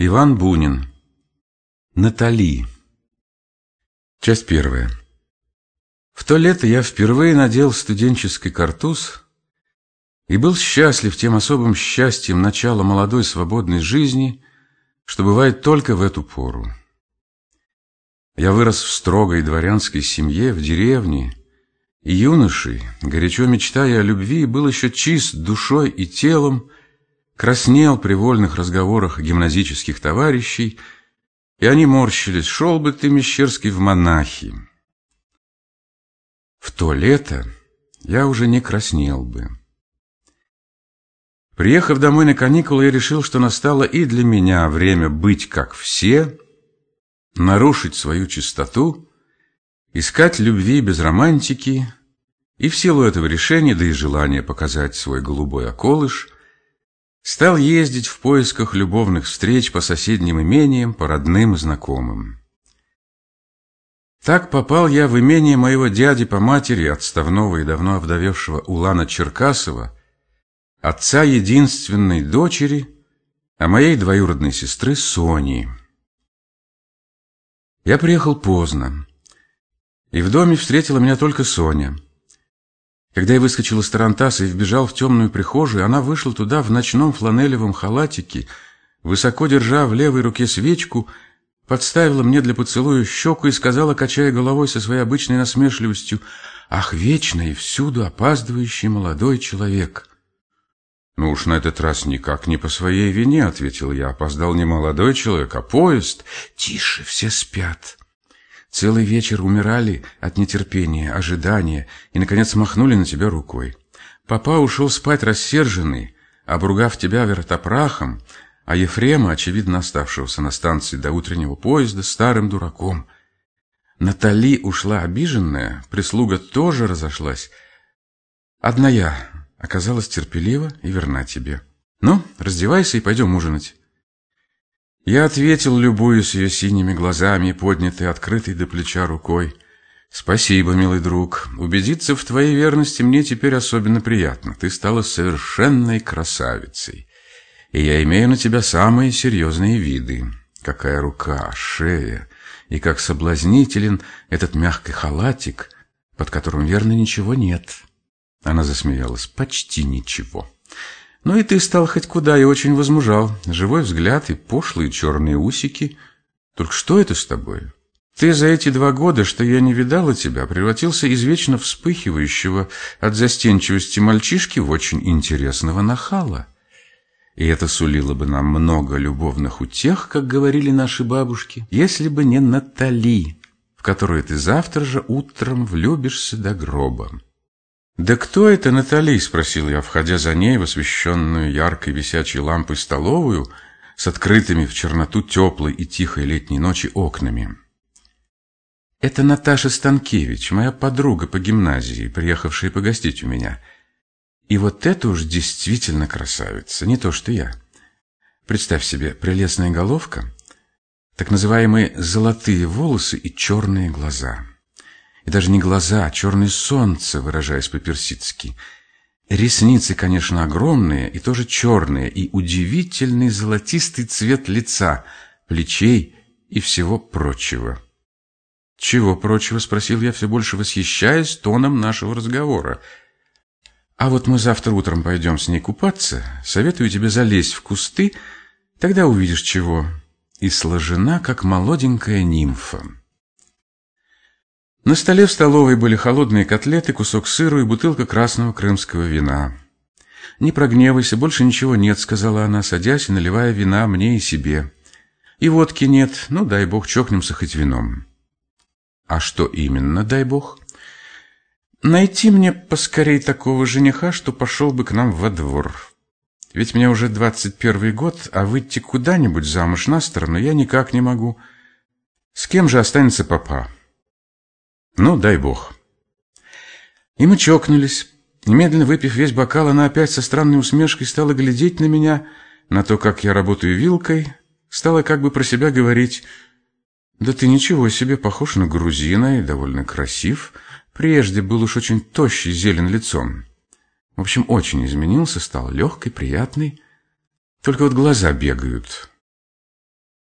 Иван Бунин. Натали. Часть первая. В то лето я впервые надел студенческий картуз и был счастлив тем особым счастьем начала молодой свободной жизни, что бывает только в эту пору. Я вырос в строгой дворянской семье в деревне, и юношей, горячо мечтая о любви, был еще чист душой и телом, краснел при вольных разговорах гимназических товарищей, и они морщились, шел бы ты, Мещерский, в монахи. В то лето я уже не краснел бы. Приехав домой на каникулы, я решил, что настало и для меня время быть как все, нарушить свою чистоту, искать любви без романтики, и в силу этого решения, да и желания показать свой голубой околыш – Стал ездить в поисках любовных встреч по соседним имениям, по родным и знакомым. Так попал я в имение моего дяди по матери, отставного и давно овдовевшего Улана Черкасова, отца единственной дочери, а моей двоюродной сестры Сони. Я приехал поздно, и в доме встретила меня только Соня – когда я выскочил из тарантаса и вбежал в темную прихожую, она вышла туда в ночном фланелевом халатике, высоко держа в левой руке свечку, подставила мне для поцелуя щеку и сказала, качая головой со своей обычной насмешливостью, «Ах, вечный и всюду опаздывающий молодой человек!» «Ну уж на этот раз никак не по своей вине», — ответил я. «Опоздал не молодой человек, а поезд». «Тише, все спят». Целый вечер умирали от нетерпения, ожидания и, наконец, махнули на тебя рукой. Папа ушел спать рассерженный, обругав тебя вертопрахом, а Ефрема, очевидно оставшегося на станции до утреннего поезда, старым дураком. Натали ушла обиженная, прислуга тоже разошлась. Одна я оказалась терпелива и верна тебе. Ну, раздевайся и пойдем ужинать. Я ответил, любуясь ее синими глазами, поднятой, открытой до плеча рукой. «Спасибо, милый друг. Убедиться в твоей верности мне теперь особенно приятно. Ты стала совершенной красавицей. И я имею на тебя самые серьезные виды. Какая рука, шея, и как соблазнителен этот мягкий халатик, под которым, верно, ничего нет». Она засмеялась. «Почти ничего». Ну и ты стал хоть куда и очень возмужал. Живой взгляд и пошлые черные усики. Только что это с тобой? Ты за эти два года, что я не видала тебя, превратился из вечно вспыхивающего от застенчивости мальчишки в очень интересного нахала. И это сулило бы нам много любовных утех, как говорили наши бабушки, если бы не Натали, в которую ты завтра же утром влюбишься до гроба. «Да кто это Натали?» – спросил я, входя за ней в освещенную яркой висячей лампой столовую с открытыми в черноту теплой и тихой летней ночи окнами. «Это Наташа Станкевич, моя подруга по гимназии, приехавшая погостить у меня. И вот это уж действительно красавица, не то что я. Представь себе, прелестная головка, так называемые золотые волосы и черные глаза». И даже не глаза, а черное солнце, выражаясь по-персидски. Ресницы, конечно, огромные, и тоже черные, и удивительный золотистый цвет лица, плечей и всего прочего. «Чего прочего?» — спросил я, все больше восхищаясь тоном нашего разговора. «А вот мы завтра утром пойдем с ней купаться. Советую тебе залезть в кусты, тогда увидишь чего. И сложена, как молоденькая нимфа». На столе в столовой были холодные котлеты, кусок сыра и бутылка красного крымского вина. «Не прогневайся, больше ничего нет», — сказала она, садясь и наливая вина мне и себе. «И водки нет, ну, дай бог, чокнемся хоть вином». «А что именно, дай бог?» «Найти мне поскорей такого жениха, что пошел бы к нам во двор. Ведь мне уже двадцать первый год, а выйти куда-нибудь замуж на сторону я никак не могу. С кем же останется папа?» Ну, дай бог. И мы чокнулись. Немедленно выпив весь бокал, она опять со странной усмешкой стала глядеть на меня, на то, как я работаю вилкой, стала как бы про себя говорить, «Да ты ничего себе, похож на грузина и довольно красив. Прежде был уж очень тощий, зелен лицом. В общем, очень изменился, стал легкий, приятный. Только вот глаза бегают.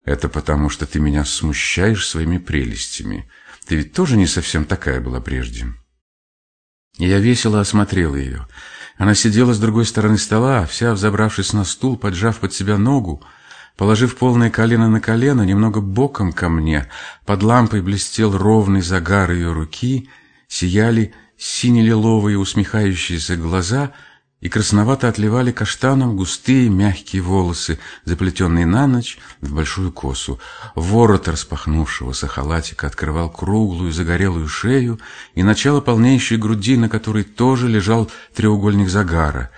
Это потому, что ты меня смущаешь своими прелестями. Ты ведь тоже не совсем такая была прежде. Я весело осмотрел ее. Она сидела с другой стороны стола, вся взобравшись на стул, поджав под себя ногу, положив полное колено на колено, немного боком ко мне. Под лампой блестел ровный загар ее руки, сияли сине-лиловые усмехающиеся глаза — и красновато отливали каштаном густые мягкие волосы, заплетенные на ночь в большую косу. Ворот распахнувшегося халатика открывал круглую загорелую шею и начало полнеющей груди, на которой тоже лежал треугольник загара.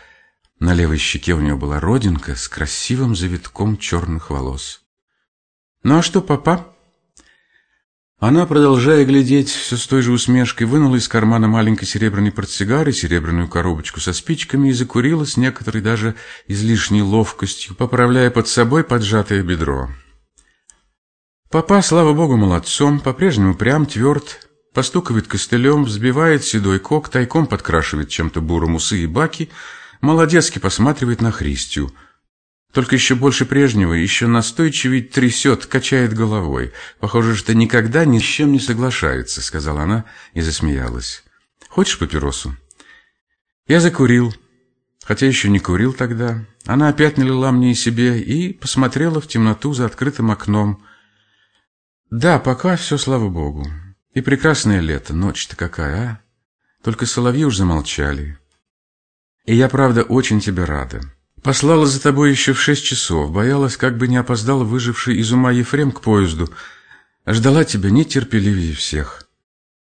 На левой щеке у нее была родинка с красивым завитком черных волос. «Ну а что, папа?» Она, продолжая глядеть все с той же усмешкой, вынула из кармана маленький серебряный портсигар и серебряную коробочку со спичками и закурила с некоторой даже излишней ловкостью, поправляя под собой поджатое бедро. Папа, слава богу, молодцом, по-прежнему прям тверд, постукивает костылем, взбивает седой кок, тайком подкрашивает чем-то буром усы и баки, молодецки посматривает на Христю — только еще больше прежнего, еще настойчивее трясет, качает головой. Похоже, что никогда ни с чем не соглашается, сказала она и засмеялась. Хочешь папиросу? Я закурил, хотя еще не курил тогда. Она опять налила мне и себе и посмотрела в темноту за открытым окном. Да, пока все, слава богу. И прекрасное лето, ночь-то какая, а? Только соловьи уж замолчали. И я, правда, очень тебе рада. Послала за тобой еще в шесть часов, боялась, как бы не опоздал выживший из ума Ефрем к поезду. Ждала тебя нетерпеливее всех.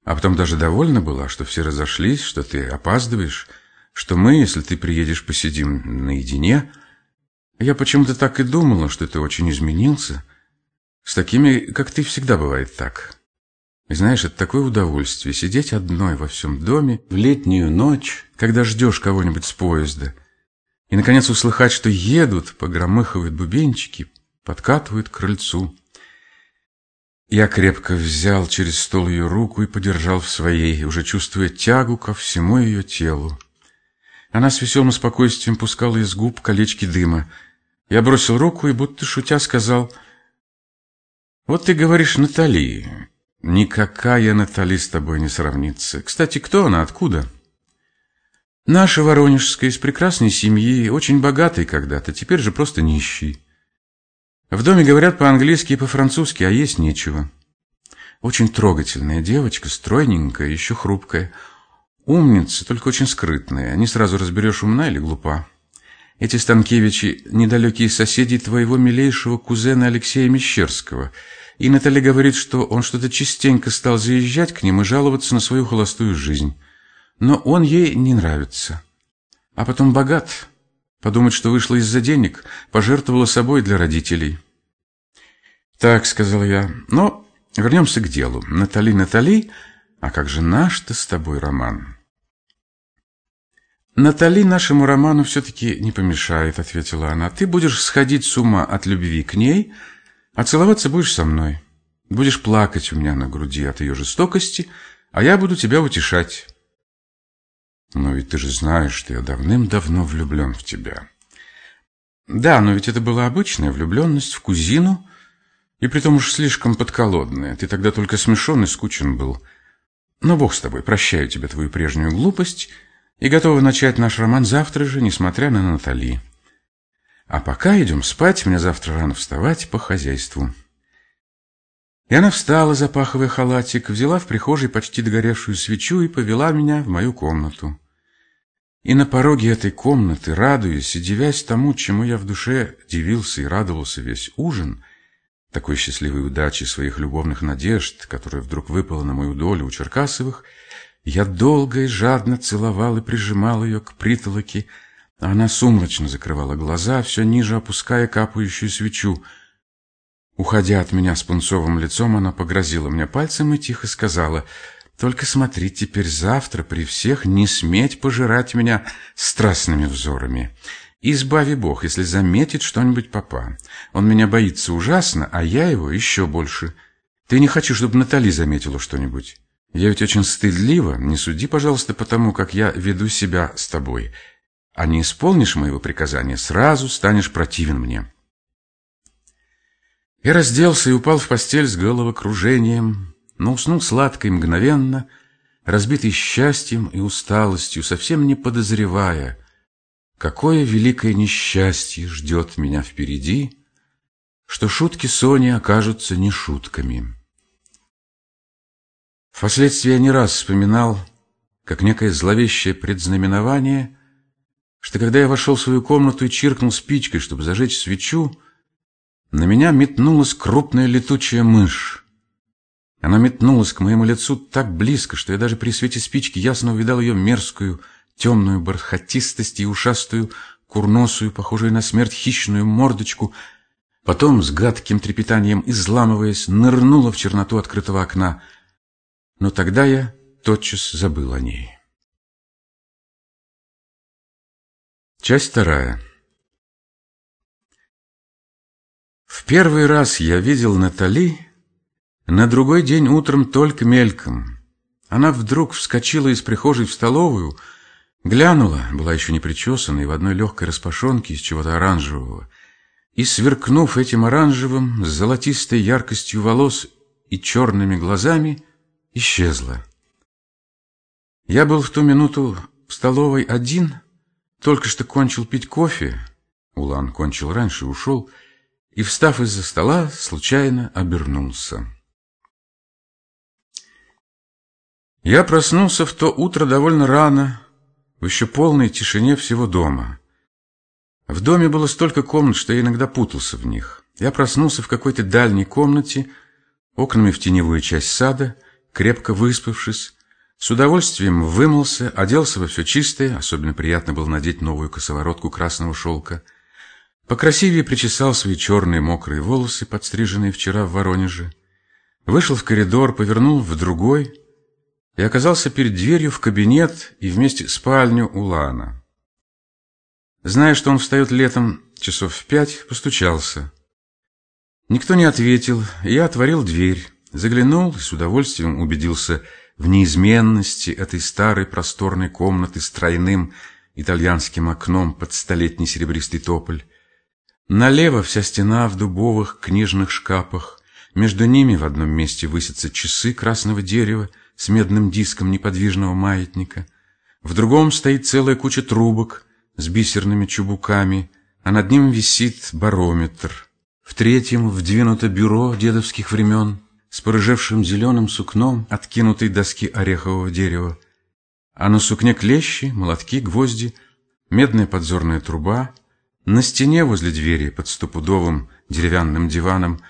А потом даже довольна была, что все разошлись, что ты опаздываешь, что мы, если ты приедешь, посидим наедине. Я почему-то так и думала, что ты очень изменился. С такими, как ты, всегда бывает так. И знаешь, это такое удовольствие сидеть одной во всем доме в летнюю ночь, когда ждешь кого-нибудь с поезда — и, наконец, услыхать, что едут, погромыхивают бубенчики, подкатывают к крыльцу. Я крепко взял через стол ее руку и подержал в своей, уже чувствуя тягу ко всему ее телу. Она с веселым спокойствием пускала из губ колечки дыма. Я бросил руку и, будто шутя, сказал, «Вот ты говоришь, Натали. Никакая Натали с тобой не сравнится. Кстати, кто она, откуда?» Наша Воронежская из прекрасной семьи, очень богатой когда-то, теперь же просто нищий. В доме говорят по-английски и по-французски, а есть нечего. Очень трогательная девочка, стройненькая, еще хрупкая. Умница, только очень скрытная, не сразу разберешь, умна или глупа. Эти Станкевичи – недалекие соседи твоего милейшего кузена Алексея Мещерского. И Наталья говорит, что он что-то частенько стал заезжать к ним и жаловаться на свою холостую жизнь но он ей не нравится. А потом богат, подумать, что вышла из-за денег, пожертвовала собой для родителей. «Так», — сказал я, — «но вернемся к делу. Натали, Натали, а как же наш-то с тобой роман?» «Натали нашему роману все-таки не помешает», — ответила она. «Ты будешь сходить с ума от любви к ней, а целоваться будешь со мной. Будешь плакать у меня на груди от ее жестокости, а я буду тебя утешать». Но ведь ты же знаешь, что я давным-давно влюблен в тебя. Да, но ведь это была обычная влюбленность в кузину, и притом уж слишком подколодная. Ты тогда только смешон и скучен был. Но бог с тобой, прощаю тебе твою прежнюю глупость и готова начать наш роман завтра же, несмотря на Натали. А пока идем спать, мне завтра рано вставать по хозяйству. И она встала, запахивая халатик, взяла в прихожей почти догоревшую свечу и повела меня в мою комнату. И на пороге этой комнаты, радуясь и дивясь тому, чему я в душе дивился и радовался весь ужин, такой счастливой удачи своих любовных надежд, которая вдруг выпала на мою долю у Черкасовых, я долго и жадно целовал и прижимал ее к притолоке, а она сумрачно закрывала глаза, все ниже опуская капающую свечу — Уходя от меня с пунцовым лицом, она погрозила мне пальцем и тихо сказала, «Только смотри теперь завтра при всех не сметь пожирать меня страстными взорами. Избави Бог, если заметит что-нибудь папа. Он меня боится ужасно, а я его еще больше. Ты не хочу, чтобы Натали заметила что-нибудь? Я ведь очень стыдлива, не суди, пожалуйста, потому как я веду себя с тобой. А не исполнишь моего приказания, сразу станешь противен мне». Я разделся и упал в постель с головокружением, но уснул сладко и мгновенно, разбитый счастьем и усталостью, совсем не подозревая, какое великое несчастье ждет меня впереди, что шутки Сони окажутся не шутками. Впоследствии я не раз вспоминал, как некое зловещее предзнаменование, что когда я вошел в свою комнату и чиркнул спичкой, чтобы зажечь свечу, на меня метнулась крупная летучая мышь. Она метнулась к моему лицу так близко, что я даже при свете спички ясно увидал ее мерзкую, темную бархатистость и ушастую, курносую, похожую на смерть хищную мордочку. Потом, с гадким трепетанием изламываясь, нырнула в черноту открытого окна. Но тогда я тотчас забыл о ней. Часть вторая. В первый раз я видел Натали на другой день утром только мельком. Она вдруг вскочила из прихожей в столовую, глянула, была еще не причесана, в одной легкой распашонке из чего-то оранжевого, и, сверкнув этим оранжевым, с золотистой яркостью волос и черными глазами, исчезла. Я был в ту минуту в столовой один, только что кончил пить кофе, Улан кончил раньше и ушел, и, встав из-за стола, случайно обернулся. Я проснулся в то утро довольно рано, в еще полной тишине всего дома. В доме было столько комнат, что я иногда путался в них. Я проснулся в какой-то дальней комнате, окнами в теневую часть сада, крепко выспавшись, с удовольствием вымылся, оделся во все чистое, особенно приятно было надеть новую косоворотку красного шелка — Покрасивее причесал свои черные мокрые волосы, подстриженные вчера в Воронеже. Вышел в коридор, повернул в другой и оказался перед дверью в кабинет и вместе спальню Улана. Зная, что он встает летом часов в пять, постучался. Никто не ответил, я отворил дверь, заглянул и с удовольствием убедился в неизменности этой старой просторной комнаты с тройным итальянским окном под столетний серебристый тополь. Налево вся стена в дубовых книжных шкапах. Между ними в одном месте высятся часы красного дерева с медным диском неподвижного маятника. В другом стоит целая куча трубок с бисерными чубуками, а над ним висит барометр. В третьем вдвинуто бюро дедовских времен с порыжевшим зеленым сукном откинутой доски орехового дерева. А на сукне клещи, молотки, гвозди, медная подзорная труба — на стене возле двери под стопудовым деревянным диваном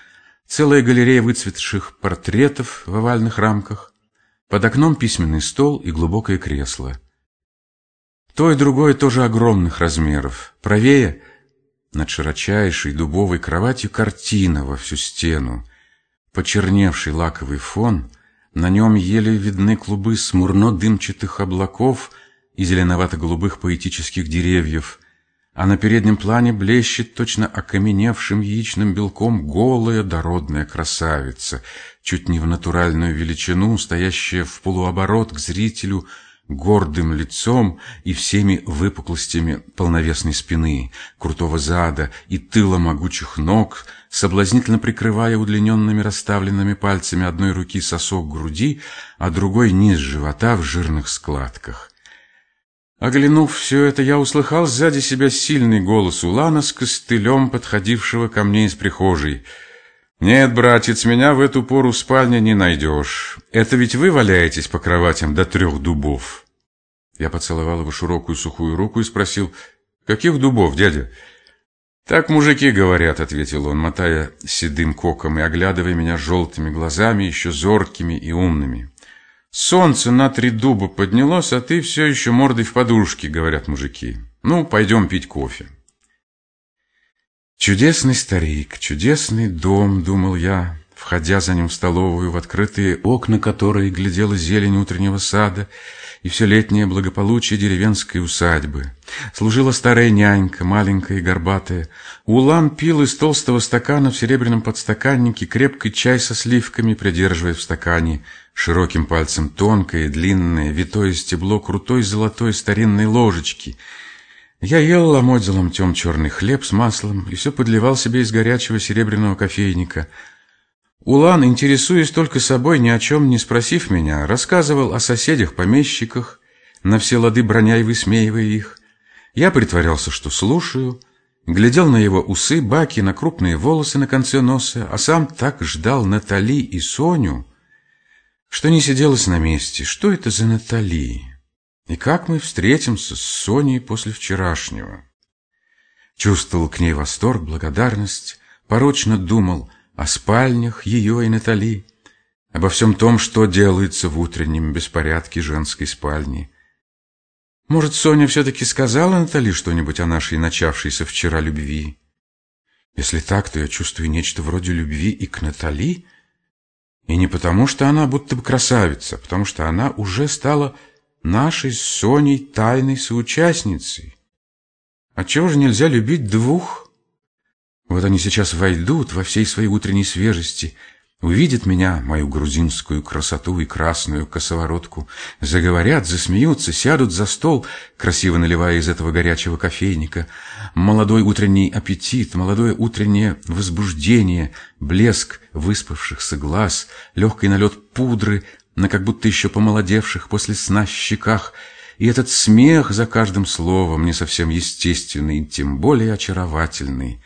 целая галерея выцветших портретов в овальных рамках, под окном письменный стол и глубокое кресло. То и другое тоже огромных размеров. Правее, над широчайшей дубовой кроватью, картина во всю стену. Почерневший лаковый фон, на нем еле видны клубы смурно-дымчатых облаков и зеленовато-голубых поэтических деревьев — а на переднем плане блещет точно окаменевшим яичным белком голая дородная красавица, чуть не в натуральную величину, стоящая в полуоборот к зрителю гордым лицом и всеми выпуклостями полновесной спины, крутого зада и тыла могучих ног, соблазнительно прикрывая удлиненными расставленными пальцами одной руки сосок груди, а другой низ живота в жирных складках. Оглянув все это, я услыхал сзади себя сильный голос Улана с костылем, подходившего ко мне из прихожей. «Нет, братец, меня в эту пору в спальне не найдешь. Это ведь вы валяетесь по кроватям до трех дубов». Я поцеловал его широкую сухую руку и спросил, «Каких дубов, дядя?» «Так мужики говорят», — ответил он, мотая седым коком и оглядывая меня желтыми глазами, еще зоркими и умными. Солнце на три дуба поднялось, а ты все еще мордой в подушке, говорят мужики. Ну, пойдем пить кофе. Чудесный старик, чудесный дом, думал я, входя за ним в столовую, в открытые окна которой глядела зелень утреннего сада и все летнее благополучие деревенской усадьбы. Служила старая нянька, маленькая и горбатая. Улан пил из толстого стакана в серебряном подстаканнике крепкий чай со сливками, придерживая в стакане широким пальцем тонкое, длинное, витое стебло крутой золотой старинной ложечки. Я ел ломоть ломтем черный хлеб с маслом и все подливал себе из горячего серебряного кофейника. Улан, интересуясь только собой, ни о чем не спросив меня, рассказывал о соседях-помещиках, на все лады броня и высмеивая их. Я притворялся, что слушаю, глядел на его усы, баки, на крупные волосы на конце носа, а сам так ждал Натали и Соню, что не сиделось на месте. Что это за Натали? И как мы встретимся с Соней после вчерашнего? Чувствовал к ней восторг, благодарность, порочно думал о спальнях ее и Натали, обо всем том, что делается в утреннем беспорядке женской спальни. Может, Соня все-таки сказала Натали что-нибудь о нашей начавшейся вчера любви? Если так, то я чувствую нечто вроде любви и к Натали, и не потому, что она будто бы красавица, а потому что она уже стала нашей с Соней тайной соучастницей. Отчего же нельзя любить двух? Вот они сейчас войдут во всей своей утренней свежести, увидят меня, мою грузинскую красоту и красную косоворотку, заговорят, засмеются, сядут за стол, красиво наливая из этого горячего кофейника. Молодой утренний аппетит, молодое утреннее возбуждение, блеск выспавшихся глаз, легкий налет пудры — на как будто еще помолодевших после сна щеках, и этот смех за каждым словом не совсем естественный, тем более очаровательный.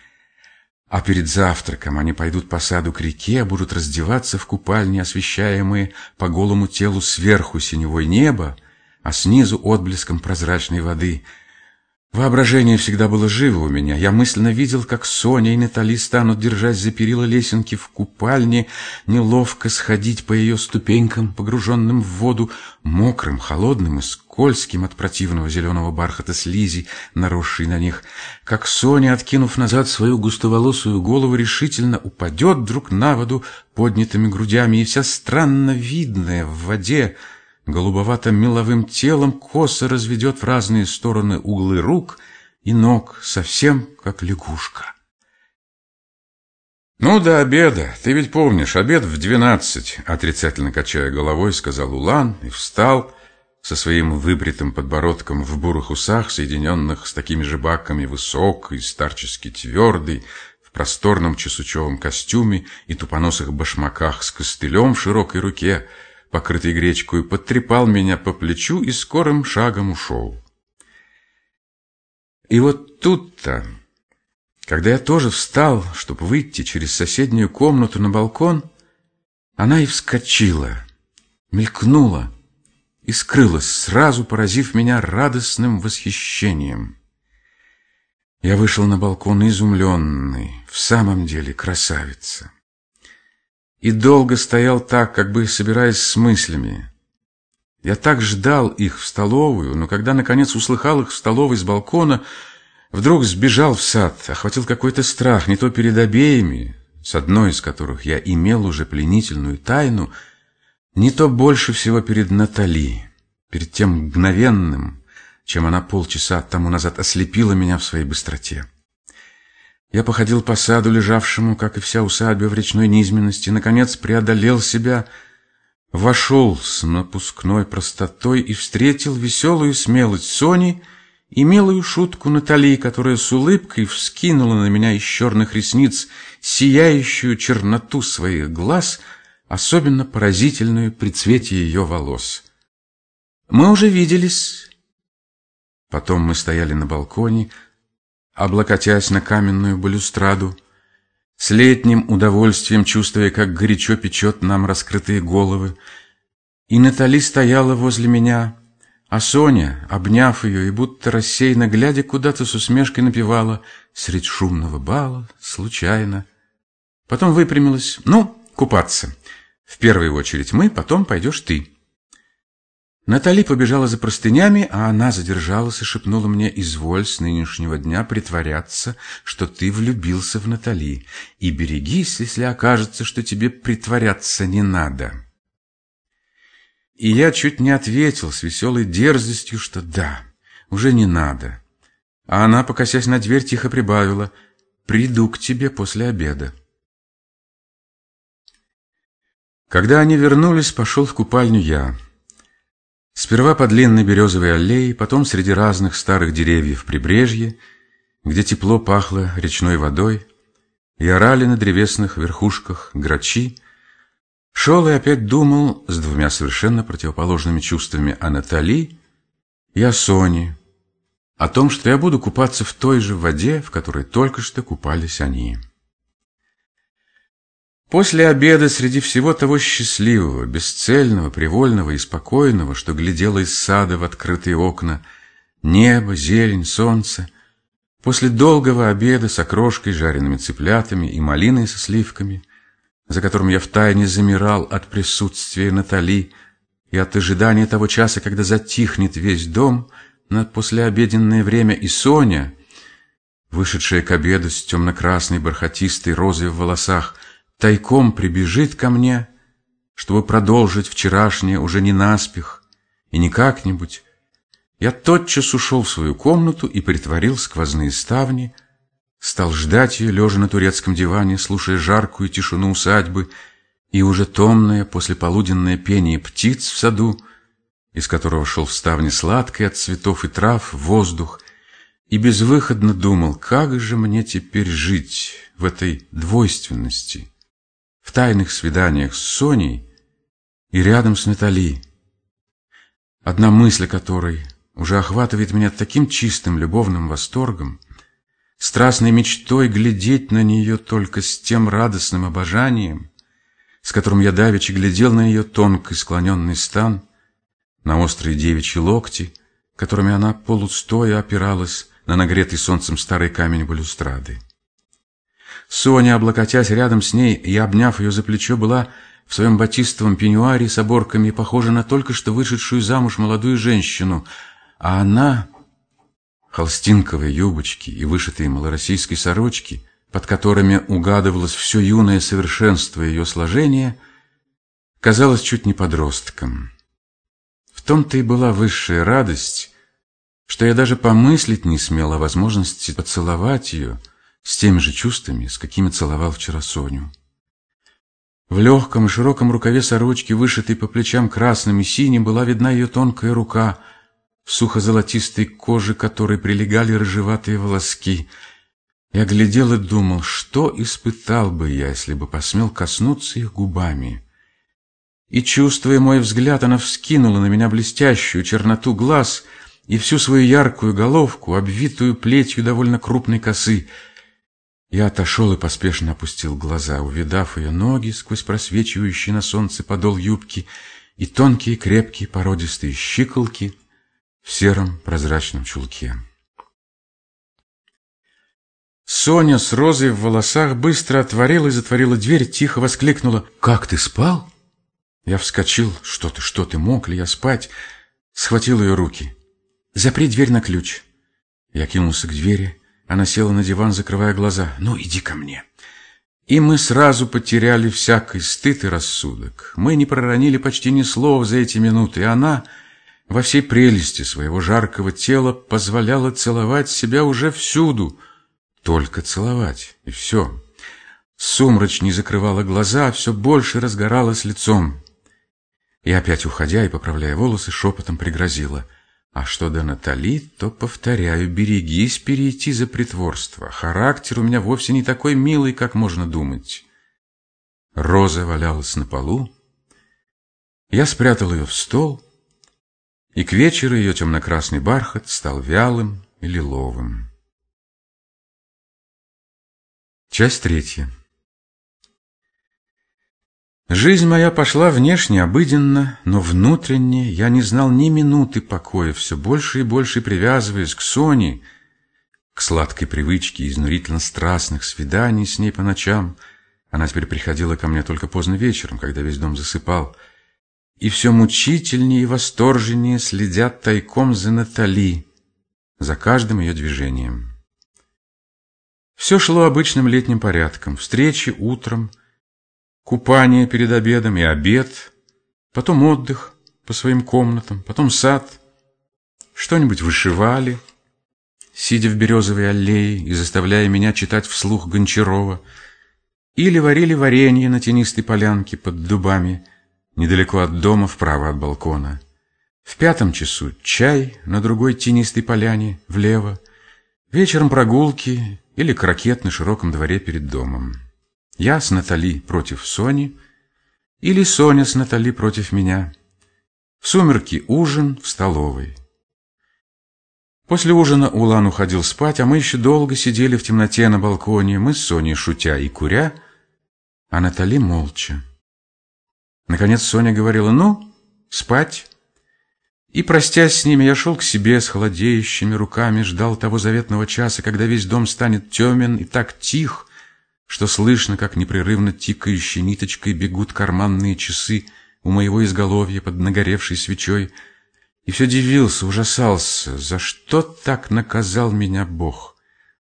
А перед завтраком они пойдут по саду к реке, будут раздеваться в купальне, освещаемые по голому телу сверху синевой неба, а снизу отблеском прозрачной воды — Воображение всегда было живо у меня. Я мысленно видел, как Соня и Натали станут, держась за перила лесенки в купальне, неловко сходить по ее ступенькам, погруженным в воду, мокрым, холодным и скользким от противного зеленого бархата слизи, наросшей на них. Как Соня, откинув назад свою густоволосую голову, решительно упадет вдруг на воду поднятыми грудями, и вся странно видная в воде, голубовато-меловым телом косо разведет в разные стороны углы рук и ног, совсем как лягушка. «Ну, до обеда. Ты ведь помнишь, обед в двенадцать», — отрицательно качая головой, сказал Улан и встал со своим выбритым подбородком в бурых усах, соединенных с такими же баками, высокий, старчески твердый, в просторном чесучевом костюме и тупоносых башмаках с костылем в широкой руке — покрытый гречкой, потрепал меня по плечу и скорым шагом ушел. И вот тут-то, когда я тоже встал, чтобы выйти через соседнюю комнату на балкон, она и вскочила, мелькнула и скрылась, сразу поразив меня радостным восхищением. Я вышел на балкон изумленный, в самом деле красавица и долго стоял так, как бы собираясь с мыслями. Я так ждал их в столовую, но когда, наконец, услыхал их в столовой с балкона, вдруг сбежал в сад, охватил какой-то страх, не то перед обеими, с одной из которых я имел уже пленительную тайну, не то больше всего перед Натали, перед тем мгновенным, чем она полчаса тому назад ослепила меня в своей быстроте. Я походил по саду, лежавшему, как и вся усадьба в речной низменности, наконец преодолел себя, вошел с напускной простотой и встретил веселую смелость Сони и милую шутку Натали, которая с улыбкой вскинула на меня из черных ресниц сияющую черноту своих глаз, особенно поразительную при цвете ее волос. Мы уже виделись. Потом мы стояли на балконе, облокотясь на каменную балюстраду, с летним удовольствием чувствуя, как горячо печет нам раскрытые головы. И Натали стояла возле меня, а Соня, обняв ее и будто рассеянно глядя куда-то с усмешкой напевала «Средь шумного бала, случайно». Потом выпрямилась «Ну, купаться. В первую очередь мы, потом пойдешь ты». Натали побежала за простынями, а она задержалась и шепнула мне, «Изволь с нынешнего дня притворяться, что ты влюбился в Натали, и берегись, если окажется, что тебе притворяться не надо». И я чуть не ответил с веселой дерзостью, что да, уже не надо. А она, покосясь на дверь, тихо прибавила, «Приду к тебе после обеда». Когда они вернулись, пошел в купальню я. Сперва по длинной березовой аллее, потом среди разных старых деревьев прибрежье, где тепло пахло речной водой, и орали на древесных верхушках грачи, шел и опять думал с двумя совершенно противоположными чувствами о Натали и о Соне, о том, что я буду купаться в той же воде, в которой только что купались они. После обеда среди всего того счастливого, бесцельного, привольного и спокойного, что глядело из сада в открытые окна, небо, зелень, солнце, после долгого обеда с окрошкой, жареными цыплятами и малиной со сливками, за которым я втайне замирал от присутствия Натали и от ожидания того часа, когда затихнет весь дом на послеобеденное время, и Соня, вышедшая к обеду с темно-красной бархатистой розой в волосах, тайком прибежит ко мне, чтобы продолжить вчерашнее уже не наспех и не как-нибудь, я тотчас ушел в свою комнату и притворил сквозные ставни, стал ждать ее, лежа на турецком диване, слушая жаркую тишину усадьбы и уже томное послеполуденное пение птиц в саду, из которого шел в ставне сладкий от цветов и трав воздух, и безвыходно думал, как же мне теперь жить в этой двойственности, в тайных свиданиях с Соней и рядом с Натали, одна мысль которой уже охватывает меня таким чистым любовным восторгом, страстной мечтой глядеть на нее только с тем радостным обожанием, с которым я давеча глядел на ее тонкий склоненный стан, на острые девичьи локти, которыми она полустоя опиралась на нагретый солнцем старый камень балюстрады. Соня, облокотясь рядом с ней и обняв ее за плечо, была в своем батистовом пеньюаре с оборками похожа на только что вышедшую замуж молодую женщину, а она, холстинковые юбочки и вышитые малороссийской сорочки, под которыми угадывалось все юное совершенство ее сложения, казалась чуть не подростком. В том-то и была высшая радость, что я даже помыслить не смел о возможности поцеловать ее, с теми же чувствами, с какими целовал вчера Соню. В легком и широком рукаве сорочки, вышитой по плечам красным и синим, была видна ее тонкая рука, в сухо-золотистой коже которой прилегали рыжеватые волоски. Я глядел и думал, что испытал бы я, если бы посмел коснуться их губами. И, чувствуя мой взгляд, она вскинула на меня блестящую черноту глаз и всю свою яркую головку, обвитую плетью довольно крупной косы — я отошел и поспешно опустил глаза, увидав ее ноги сквозь просвечивающий на солнце подол юбки и тонкие крепкие породистые щиколки в сером прозрачном чулке. Соня с розой в волосах быстро отворила и затворила дверь, тихо воскликнула «Как ты спал?» Я вскочил «Что ты, что ты, мог ли я спать?» Схватил ее руки «Запри дверь на ключ». Я кинулся к двери она села на диван, закрывая глаза. «Ну, иди ко мне». И мы сразу потеряли всякий стыд и рассудок. Мы не проронили почти ни слова за эти минуты, и она во всей прелести своего жаркого тела позволяла целовать себя уже всюду. Только целовать, и все. Сумрач не закрывала глаза, а все больше разгоралась лицом. И опять, уходя и поправляя волосы, шепотом пригрозила — а что до Натали, то, повторяю, берегись перейти за притворство. Характер у меня вовсе не такой милый, как можно думать. Роза валялась на полу. Я спрятал ее в стол, и к вечеру ее темно-красный бархат стал вялым и лиловым. Часть третья. Жизнь моя пошла внешне обыденно, но внутренне я не знал ни минуты покоя, все больше и больше привязываясь к Соне, к сладкой привычке изнурительно страстных свиданий с ней по ночам. Она теперь приходила ко мне только поздно вечером, когда весь дом засыпал, и все мучительнее и восторженнее следят тайком за Натали, за каждым ее движением. Все шло обычным летним порядком. Встречи утром — купание перед обедом и обед, потом отдых по своим комнатам, потом сад. Что-нибудь вышивали, сидя в березовой аллее и заставляя меня читать вслух Гончарова, или варили варенье на тенистой полянке под дубами, недалеко от дома, вправо от балкона. В пятом часу чай на другой тенистой поляне, влево. Вечером прогулки или крокет на широком дворе перед домом. Я с Натали против Сони, или Соня с Натали против меня. В сумерки ужин в столовой. После ужина Улан уходил спать, а мы еще долго сидели в темноте на балконе, мы с Соней шутя и куря, а Натали молча. Наконец Соня говорила, ну, спать. И, простясь с ними, я шел к себе с холодеющими руками, ждал того заветного часа, когда весь дом станет темен и так тих, что слышно, как непрерывно тикающей ниточкой бегут карманные часы у моего изголовья под нагоревшей свечой, и все дивился, ужасался, за что так наказал меня Бог,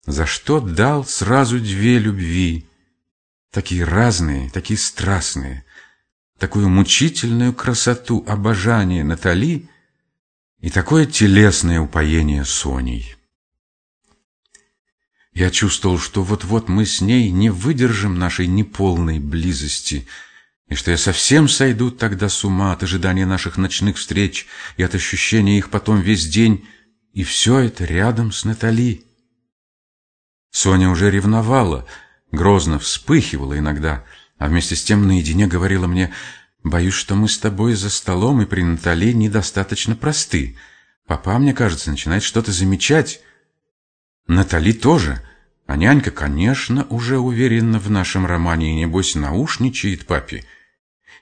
за что дал сразу две любви, такие разные, такие страстные, такую мучительную красоту обожания Натали и такое телесное упоение Соней. Я чувствовал, что вот-вот мы с ней не выдержим нашей неполной близости, и что я совсем сойду тогда с ума от ожидания наших ночных встреч и от ощущения их потом весь день, и все это рядом с Натали. Соня уже ревновала, грозно вспыхивала иногда, а вместе с тем наедине говорила мне, «Боюсь, что мы с тобой за столом и при Натали недостаточно просты. Папа, мне кажется, начинает что-то замечать». Натали тоже. А нянька, конечно, уже уверена в нашем романе и, небось, наушничает папе.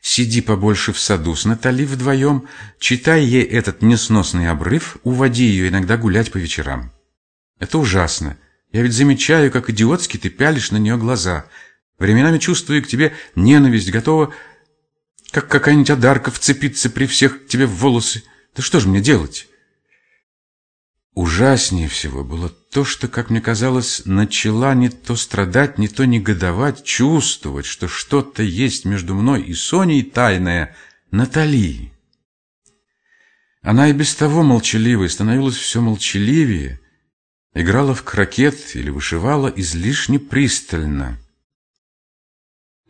Сиди побольше в саду с Натали вдвоем, читай ей этот несносный обрыв, уводи ее иногда гулять по вечерам. Это ужасно. Я ведь замечаю, как идиотски ты пялишь на нее глаза. Временами чувствую к тебе ненависть, готова, как какая-нибудь одарка, вцепиться при всех тебе в волосы. Да что же мне делать? Ужаснее всего было то, что, как мне казалось, начала не то страдать, не то негодовать, чувствовать, что что-то есть между мной и Соней тайное, Натали. Она и без того молчаливой становилась все молчаливее, играла в крокет или вышивала излишне пристально.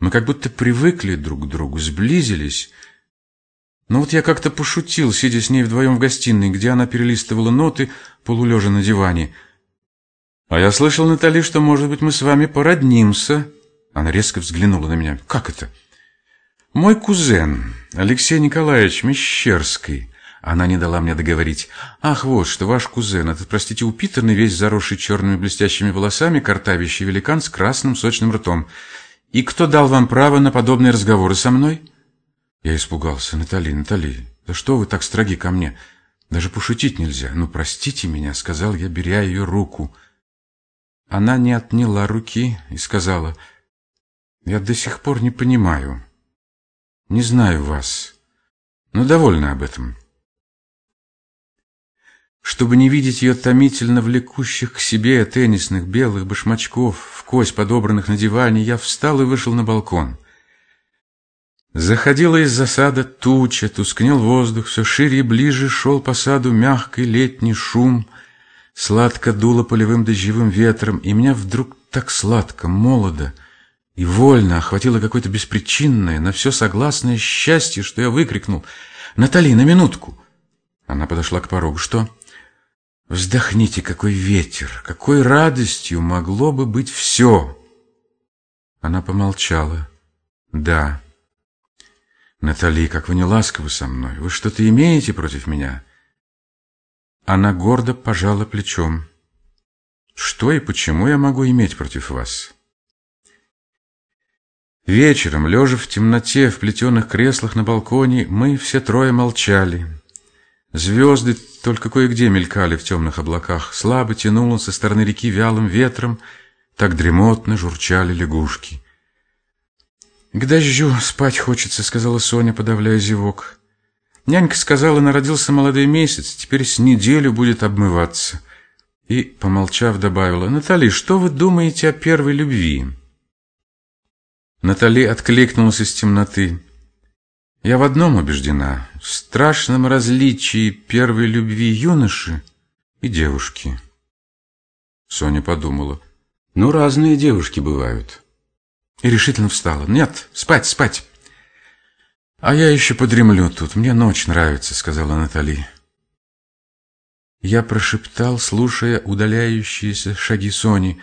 Мы как будто привыкли друг к другу, сблизились, но вот я как-то пошутил, сидя с ней вдвоем в гостиной, где она перелистывала ноты, полулежа на диване. «А я слышал, Натали, что, может быть, мы с вами породнимся?» Она резко взглянула на меня. «Как это?» «Мой кузен, Алексей Николаевич Мещерский». Она не дала мне договорить. «Ах, вот что, ваш кузен, этот, простите, упитанный, весь заросший черными блестящими волосами, картавящий великан с красным сочным ртом. И кто дал вам право на подобные разговоры со мной?» Я испугался. «Натали, Натали, да что вы так строги ко мне? Даже пошутить нельзя. Ну, простите меня», — сказал я, беря ее руку. Она не отняла руки и сказала, «Я до сих пор не понимаю. Не знаю вас, но довольна об этом». Чтобы не видеть ее томительно влекущих к себе теннисных белых башмачков, в кость подобранных на диване, я встал и вышел на балкон. Заходила из засада туча, тускнел воздух, все шире и ближе шел по саду мягкий летний шум, сладко дуло полевым дождевым ветром, и меня вдруг так сладко, молодо и вольно охватило какое-то беспричинное, на все согласное счастье, что я выкрикнул «Натали, на минутку!» Она подошла к порогу. «Что?» «Вздохните, какой ветер! Какой радостью могло бы быть все!» Она помолчала. «Да». «Натали, как вы не ласковы со мной! Вы что-то имеете против меня?» Она гордо пожала плечом. «Что и почему я могу иметь против вас?» Вечером, лежа в темноте в плетеных креслах на балконе, мы все трое молчали. Звезды только кое-где мелькали в темных облаках, слабо тянуло со стороны реки вялым ветром, так дремотно журчали лягушки. «К дождю спать хочется», — сказала Соня, подавляя зевок. Нянька сказала, народился молодой месяц, теперь с неделю будет обмываться. И, помолчав, добавила, «Натали, что вы думаете о первой любви?» Натали откликнулась из темноты. «Я в одном убеждена, в страшном различии первой любви юноши и девушки». Соня подумала, «Ну, разные девушки бывают» и решительно встала. «Нет, спать, спать!» «А я еще подремлю тут, мне ночь нравится», — сказала Натали. Я прошептал, слушая удаляющиеся шаги Сони.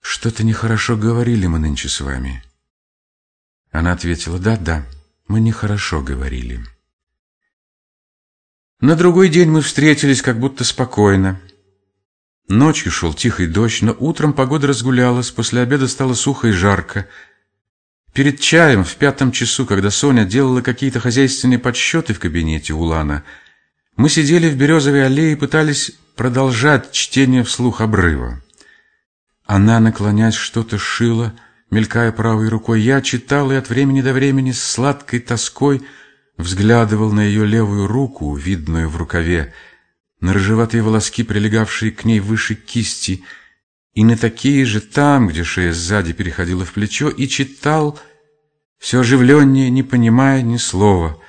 «Что-то нехорошо говорили мы нынче с вами». Она ответила, «Да-да, мы нехорошо говорили». На другой день мы встретились как будто спокойно. Ночью шел тихий дождь, но утром погода разгулялась, после обеда стало сухо и жарко — Перед чаем в пятом часу, когда Соня делала какие-то хозяйственные подсчеты в кабинете Улана, мы сидели в березовой аллее и пытались продолжать чтение вслух обрыва. Она, наклонясь, что-то шила, мелькая правой рукой. Я читал и от времени до времени с сладкой тоской взглядывал на ее левую руку, видную в рукаве, на рыжеватые волоски, прилегавшие к ней выше кисти, и на такие же там, где шея сзади переходила в плечо, и читал все оживленнее, не понимая ни слова.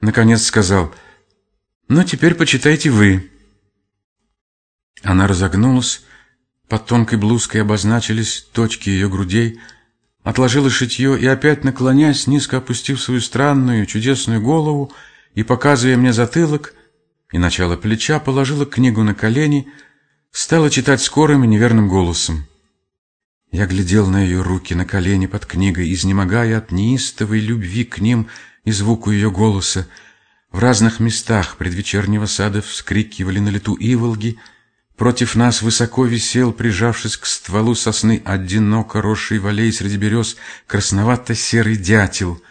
Наконец сказал, «Ну, теперь почитайте вы». Она разогнулась, под тонкой блузкой обозначились точки ее грудей, отложила шитье и опять, наклонясь, низко опустив свою странную, чудесную голову и показывая мне затылок и начало плеча, положила книгу на колени, стала читать скорым и неверным голосом. Я глядел на ее руки, на колени под книгой, изнемогая от неистовой любви к ним и звуку ее голоса. В разных местах предвечернего сада вскрикивали на лету иволги. Против нас высоко висел, прижавшись к стволу сосны, одиноко росший валей среди берез, красновато-серый дятел.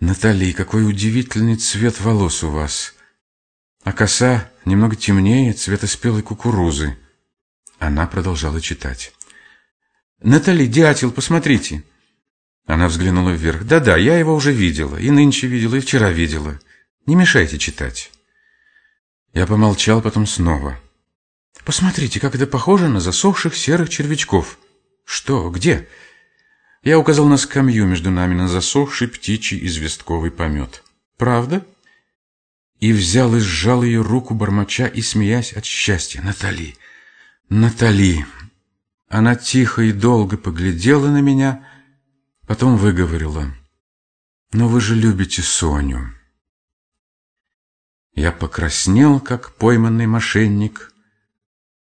«Натали, какой удивительный цвет волос у вас! А коса немного темнее цвета спелой кукурузы». Она продолжала читать. «Натали, дятел, посмотрите!» Она взглянула вверх. «Да-да, я его уже видела, и нынче видела, и вчера видела. Не мешайте читать». Я помолчал, потом снова. «Посмотрите, как это похоже на засохших серых червячков». «Что? Где?» Я указал на скамью между нами на засохший птичий известковый помет. «Правда?» И взял и сжал ее руку, бормоча и смеясь от счастья. «Натали! Натали!» Она тихо и долго поглядела на меня, потом выговорила. «Но вы же любите Соню». Я покраснел, как пойманный мошенник,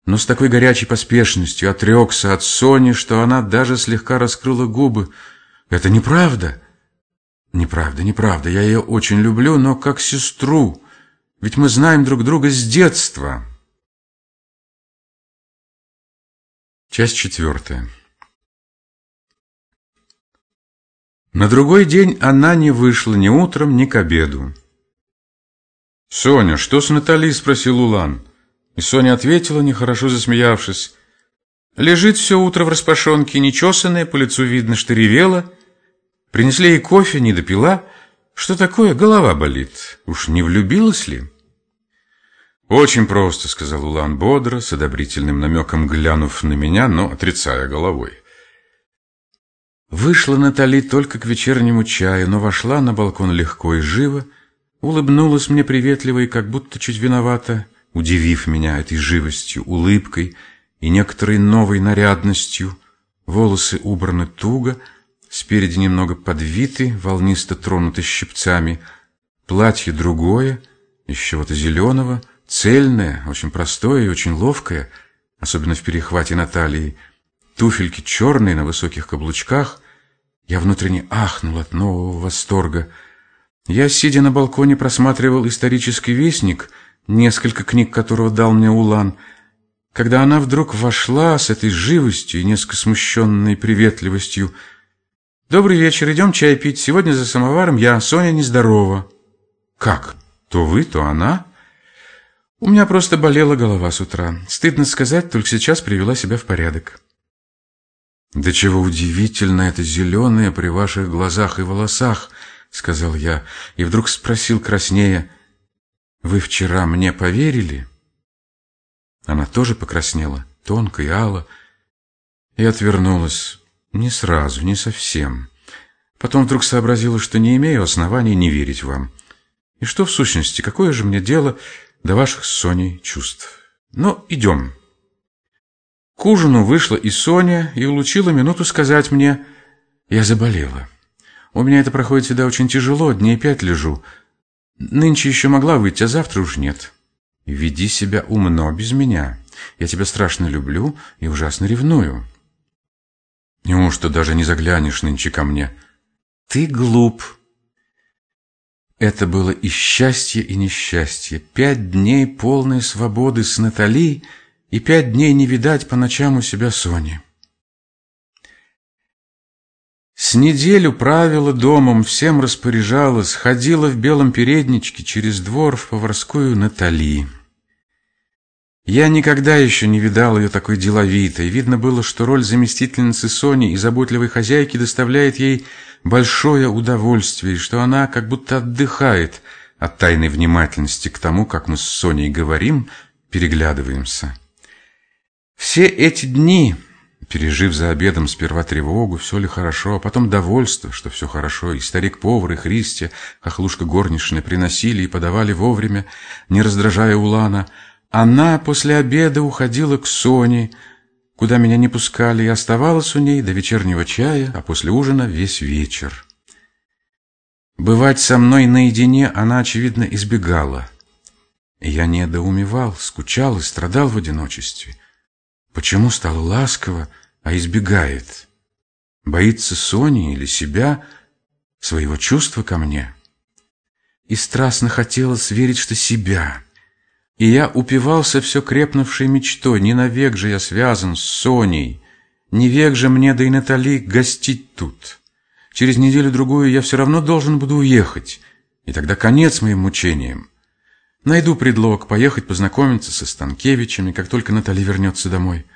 но с такой горячей поспешностью отрекся от Сони, что она даже слегка раскрыла губы. «Это неправда!» «Неправда, неправда. Я ее очень люблю, но как сестру. Ведь мы знаем друг друга с детства». Часть четвертая. На другой день она не вышла ни утром, ни к обеду. «Соня, что с Натали?» – спросил Улан. И Соня ответила, нехорошо засмеявшись. «Лежит все утро в распашонке, нечесанная, по лицу видно, что ревела. Принесли ей кофе, не допила. Что такое? Голова болит. Уж не влюбилась ли?» «Очень просто», — сказал Улан бодро, с одобрительным намеком глянув на меня, но отрицая головой. Вышла Натали только к вечернему чаю, но вошла на балкон легко и живо, улыбнулась мне приветливо и как будто чуть виновата, удивив меня этой живостью, улыбкой и некоторой новой нарядностью. Волосы убраны туго, спереди немного подвиты, волнисто тронуты щипцами, платье другое, из чего-то зеленого — Цельное, очень простое и очень ловкое, особенно в перехвате на талии. Туфельки черные на высоких каблучках. Я внутренне ахнул от нового восторга. Я, сидя на балконе, просматривал исторический вестник, несколько книг которого дал мне Улан, когда она вдруг вошла с этой живостью и несколько смущенной приветливостью. «Добрый вечер, идем чай пить. Сегодня за самоваром я, Соня, нездорова». «Как? То вы, то она?» У меня просто болела голова с утра. Стыдно сказать, только сейчас привела себя в порядок. «Да чего удивительно это зеленое при ваших глазах и волосах», — сказал я, и вдруг спросил краснея, «Вы вчера мне поверили?» Она тоже покраснела, тонко и ало, и отвернулась. Не сразу, не совсем. Потом вдруг сообразила, что не имею оснований не верить вам. И что в сущности, какое же мне дело до ваших с Соней чувств. Но идем. К ужину вышла и Соня и улучила минуту сказать мне, я заболела. У меня это проходит всегда очень тяжело, дней пять лежу. Нынче еще могла выйти, а завтра уж нет. Веди себя умно без меня. Я тебя страшно люблю и ужасно ревную. Неужто даже не заглянешь нынче ко мне? Ты глуп. Это было и счастье, и несчастье. Пять дней полной свободы с Натали и пять дней не видать по ночам у себя Сони. С неделю правила домом, всем распоряжалась, ходила в белом передничке через двор в поварскую Натали. Я никогда еще не видал ее такой деловитой. Видно было, что роль заместительницы Сони и заботливой хозяйки доставляет ей большое удовольствие, и что она как будто отдыхает от тайной внимательности к тому, как мы с Соней говорим, переглядываемся. Все эти дни, пережив за обедом сперва тревогу, все ли хорошо, а потом довольство, что все хорошо, и старик-повар, и Христия, хохлушка горничная, приносили и подавали вовремя, не раздражая Улана, она после обеда уходила к Соне, куда меня не пускали, и оставалась у ней до вечернего чая, а после ужина весь вечер. Бывать со мной наедине она, очевидно, избегала. Я недоумевал, скучал и страдал в одиночестве. Почему стала ласково, а избегает? Боится Сони или себя, своего чувства ко мне? И страстно хотелось верить, что себя — и я упивался все крепнувшей мечтой, не навек же я связан с Соней, не век же мне, да и Натали, гостить тут. Через неделю-другую я все равно должен буду уехать, и тогда конец моим мучениям. Найду предлог поехать познакомиться со Станкевичами, как только Натали вернется домой.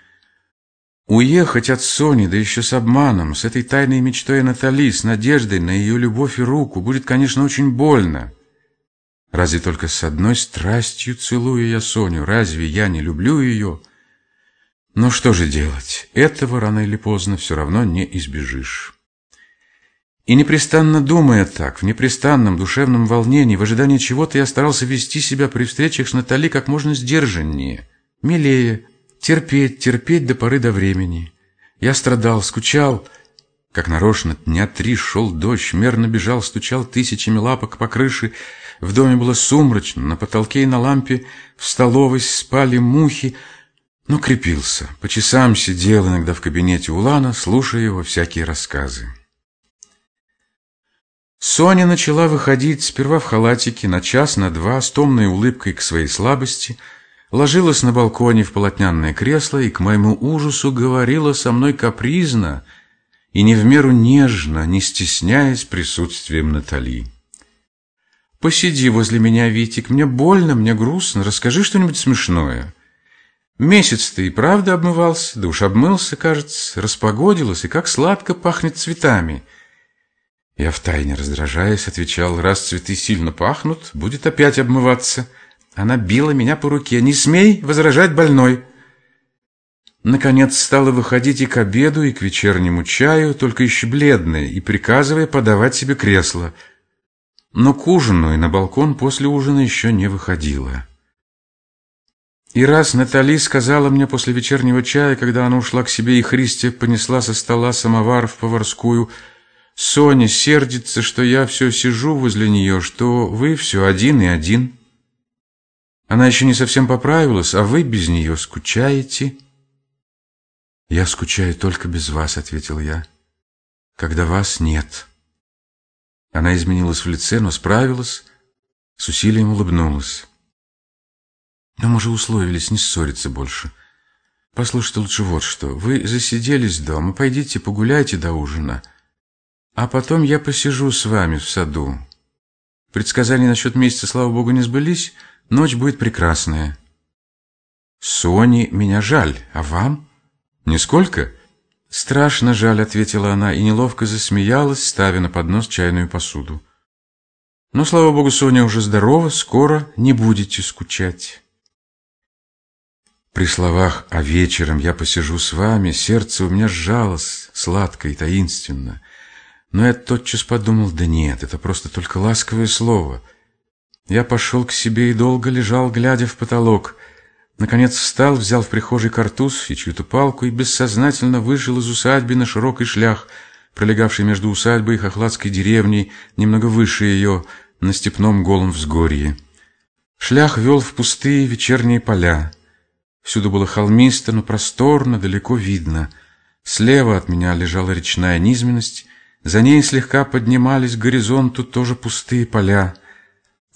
Уехать от Сони, да еще с обманом, с этой тайной мечтой Натали, с надеждой на ее любовь и руку, будет, конечно, очень больно. Разве только с одной страстью целую я Соню? Разве я не люблю ее? Но что же делать? Этого рано или поздно все равно не избежишь. И непрестанно думая так, в непрестанном душевном волнении, в ожидании чего-то, я старался вести себя при встречах с Натали как можно сдержаннее, милее, терпеть, терпеть до поры до времени. Я страдал, скучал, как нарочно, дня три шел дождь, мерно бежал, стучал тысячами лапок по крыше, в доме было сумрачно, на потолке и на лампе в столовой спали мухи, но крепился. По часам сидел иногда в кабинете Улана, слушая его всякие рассказы. Соня начала выходить сперва в халатике на час, на два, с томной улыбкой к своей слабости, ложилась на балконе в полотняное кресло и, к моему ужасу, говорила со мной капризно и не в меру нежно, не стесняясь присутствием Натали. Посиди возле меня, Витик. Мне больно, мне грустно. Расскажи что-нибудь смешное. Месяц ты и правда обмывался, да уж обмылся, кажется, распогодилось, и как сладко пахнет цветами. Я втайне раздражаясь отвечал, раз цветы сильно пахнут, будет опять обмываться. Она била меня по руке. Не смей возражать больной. Наконец стала выходить и к обеду, и к вечернему чаю, только еще бледная, и приказывая подавать себе кресло — но к ужину и на балкон после ужина еще не выходила. И раз Натали сказала мне после вечернего чая, когда она ушла к себе, и Христия понесла со стола самовар в поварскую, «Соня сердится, что я все сижу возле нее, что вы все один и один. Она еще не совсем поправилась, а вы без нее скучаете». «Я скучаю только без вас», — ответил я, — «когда вас нет». Она изменилась в лице, но справилась, с усилием улыбнулась. Но мы же условились не ссориться больше. Послушайте лучше вот что. Вы засиделись дома, пойдите погуляйте до ужина. А потом я посижу с вами в саду. Предсказания насчет месяца, слава богу, не сбылись. Ночь будет прекрасная. Соне меня жаль, а вам? Нисколько? «Страшно жаль», — ответила она и неловко засмеялась, ставя на поднос чайную посуду. «Но, слава богу, Соня уже здорова, скоро не будете скучать». При словах «а вечером я посижу с вами» сердце у меня сжалось сладко и таинственно. Но я тотчас подумал, да нет, это просто только ласковое слово. Я пошел к себе и долго лежал, глядя в потолок — Наконец встал, взял в прихожей картуз и чью-то палку и бессознательно вышел из усадьбы на широкий шлях, пролегавшей между усадьбой и хохладской деревней, немного выше ее, на степном голом взгорье. Шлях вел в пустые вечерние поля. Всюду было холмисто, но просторно, далеко видно. Слева от меня лежала речная низменность, за ней слегка поднимались к горизонту тоже пустые поля.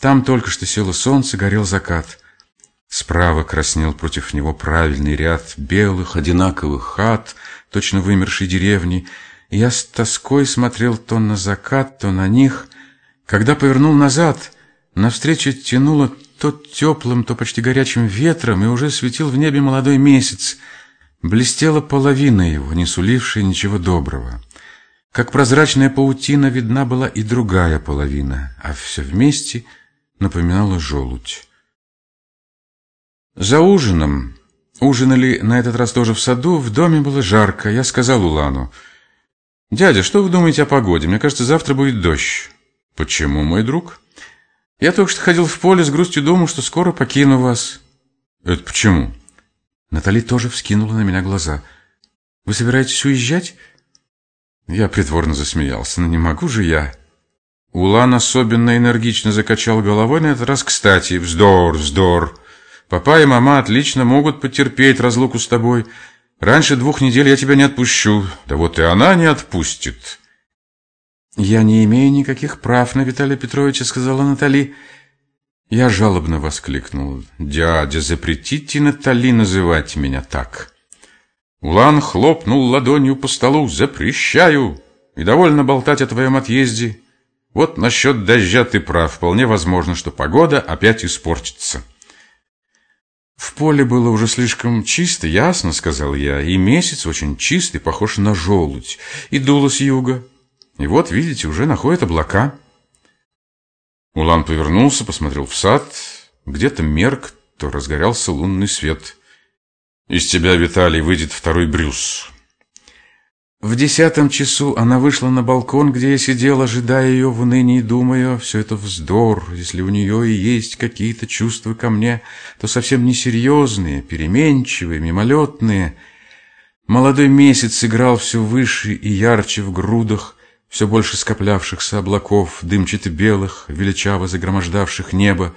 Там только что село солнце, горел закат. Справа краснел против него правильный ряд белых, одинаковых хат, точно вымершей деревни, я с тоской смотрел то на закат, то на них. Когда повернул назад, навстречу тянуло то теплым, то почти горячим ветром, и уже светил в небе молодой месяц. Блестела половина его, не сулившая ничего доброго. Как прозрачная паутина видна была и другая половина, а все вместе напоминало желудь. За ужином, ужинали на этот раз тоже в саду, в доме было жарко. Я сказал Улану, «Дядя, что вы думаете о погоде? Мне кажется, завтра будет дождь». «Почему, мой друг?» Я только что ходил в поле, с грустью думал, что скоро покину вас. Это почему? Натали тоже вскинула на меня глаза. Вы собираетесь уезжать? Я притворно засмеялся. Но не могу же я. Улан особенно энергично закачал головой на этот раз. Кстати, вздор, вздор. Папа и мама отлично могут потерпеть разлуку с тобой. Раньше двух недель я тебя не отпущу. Да вот и она не отпустит. «Я не имею никаких прав на Виталия Петровича», — сказала Натали. Я жалобно воскликнул. «Дядя, запретите Натали называть меня так». Улан хлопнул ладонью по столу. «Запрещаю! И довольно болтать о твоем отъезде. Вот насчет дождя ты прав. Вполне возможно, что погода опять испортится». В поле было уже слишком чисто, ясно, сказал я, и месяц очень чистый, похож на желудь, и дуло с юга. И вот, видите, уже находят облака. Улан повернулся, посмотрел в сад. Где-то мерк, то разгорялся лунный свет. Из тебя, Виталий, выйдет второй Брюс. В десятом часу она вышла на балкон, где я сидел, ожидая ее в унынии, думая, все это вздор. Если у нее и есть какие-то чувства ко мне, то совсем несерьезные, переменчивые, мимолетные. Молодой месяц играл все выше и ярче в грудах, все больше скоплявшихся облаков, дымчато-белых, величаво загромождавших небо,